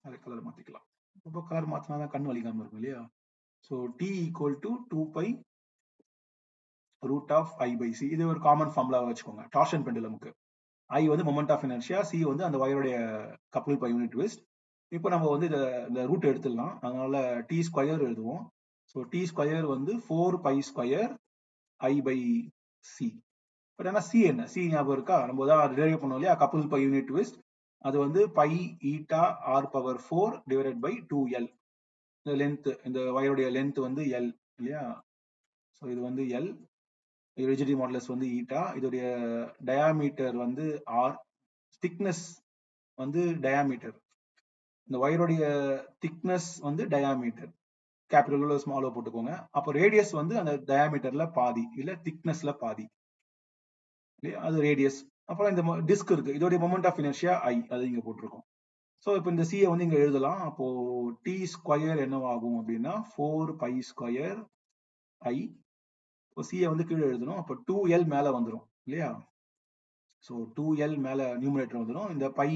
A: அதை கலர் மாத்திக்கலாம். ரொம்ப கலர் மாத்தினா தான் கண் வலிக்காம இருக்கும் இல்லையா? So T equal to two pi root of I by C இது ஒரு காமன் ஃபார்முலாவை வச்சுக்கோங்க. டார்ஷன் பெண்டுலமுக்கு ஐ வந்து மொமெண்ட் ஆஃப் இனர்ஷியா சி வந்து அந்த வயருடைய கப்பல் பை யூனிட் வெஸ்ட் இப்போ நம்ம வந்து இதை இந்த ரூட் எடுத்துடலாம். அதனால டி ஸ்கொயர் எழுதுவோம். ஸோ டி ஸ்கொயர் வந்து four pi square I by C but ஆனால் சி என்ன? சி ஞாபகம் இருக்கா? நம்ம தான் டெரிவ் பண்ணோம் இல்லையா? கப்பல் பை யூனிட் ட்விஸ்ட் அது வந்து pi eta r power four divided by two l இந்த லென்த் இந்த வயருடைய லென்த் வந்து எல் இல்லையா? ஸோ இது வந்து எல் ரிஜிடி மாடலஸ் வந்து ஈட்டா இதோடைய டயாமீட்டர் வந்து ஆர் திக்னஸ் வந்து டயாமீட்டர் இந்த ஒயருடைய திக்னஸ் வந்து டயாமீட்டர் கேபிட்டல் ஸ்மாலோ போட்டுக்கோங்க. அப்போ ரேடியஸ் வந்து அந்த டயாமீட்டர்ல பாதி இல்ல திக்னஸ்ல பாதி. இல்லையா? அது ரேடியஸ் அப்புறம் இந்த டிஸ்க் இருக்கு. இதோடைய மொமெண்ட் ஆஃப் இனர்ஷியா ஐ அது இங்க போட்டிருக்கோம். ஸோ இப்போ இந்த சியை வந்து இங்க எழுதலாம். அப்போ டி ஸ்கொயர் என்னவாகும் அப்படின்னா ஃபோர் பை ஸ்கொயர் ஐ சியை வந்து கீழே எழுதணும். அப்போ டூ எல் மேலே வந்துடும் இல்லையா? ஸோ டூ எல் மேலே நியூமரேட்டர் வந்துடும் இந்த pi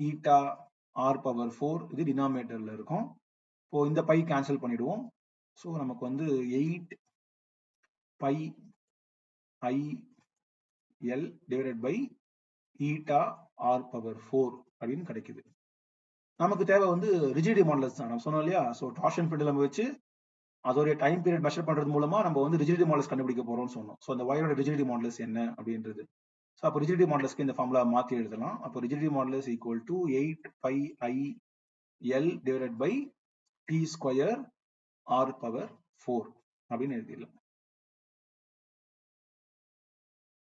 A: eta r power four இது டினாமினேட்டரில் இருக்கும். இப்போ இந்த பை கேன்சல் பண்ணிடுவோம். ஸோ நமக்கு வந்து eight pi I l divided by eta r power four அப்படின்னு கிடைக்குது. நமக்கு தேவை வந்து ரிஜிடி மாடல்ஸ் தான். நம்ம சொன்னோம் இல்லையா? ஸோ டார்ஷன் பெண்டுலம் வச்சு அதோடைய டைம் பீரியட் மெஷர் பண்றது மூலமா நம்ம வந்து ரிஜிடி மாடல்ஸ் கண்டுபிடிக்க போறோம்னு சொன்னோம். ஸோ அந்த வயரோட ரிஜிடிட்டி மாடல்ஸ் என்ன அப்படின்றது. ஸோ அப்போ ரிஜிடிட்டி மாடல்ஸ்க்கு இந்த ஃபார்முலா மாற்றி எழுதலாம். அப்போ rigidity modulus equal to eight pi I l divided by T square r power four அப்படின்னு எழுதிடலாம்.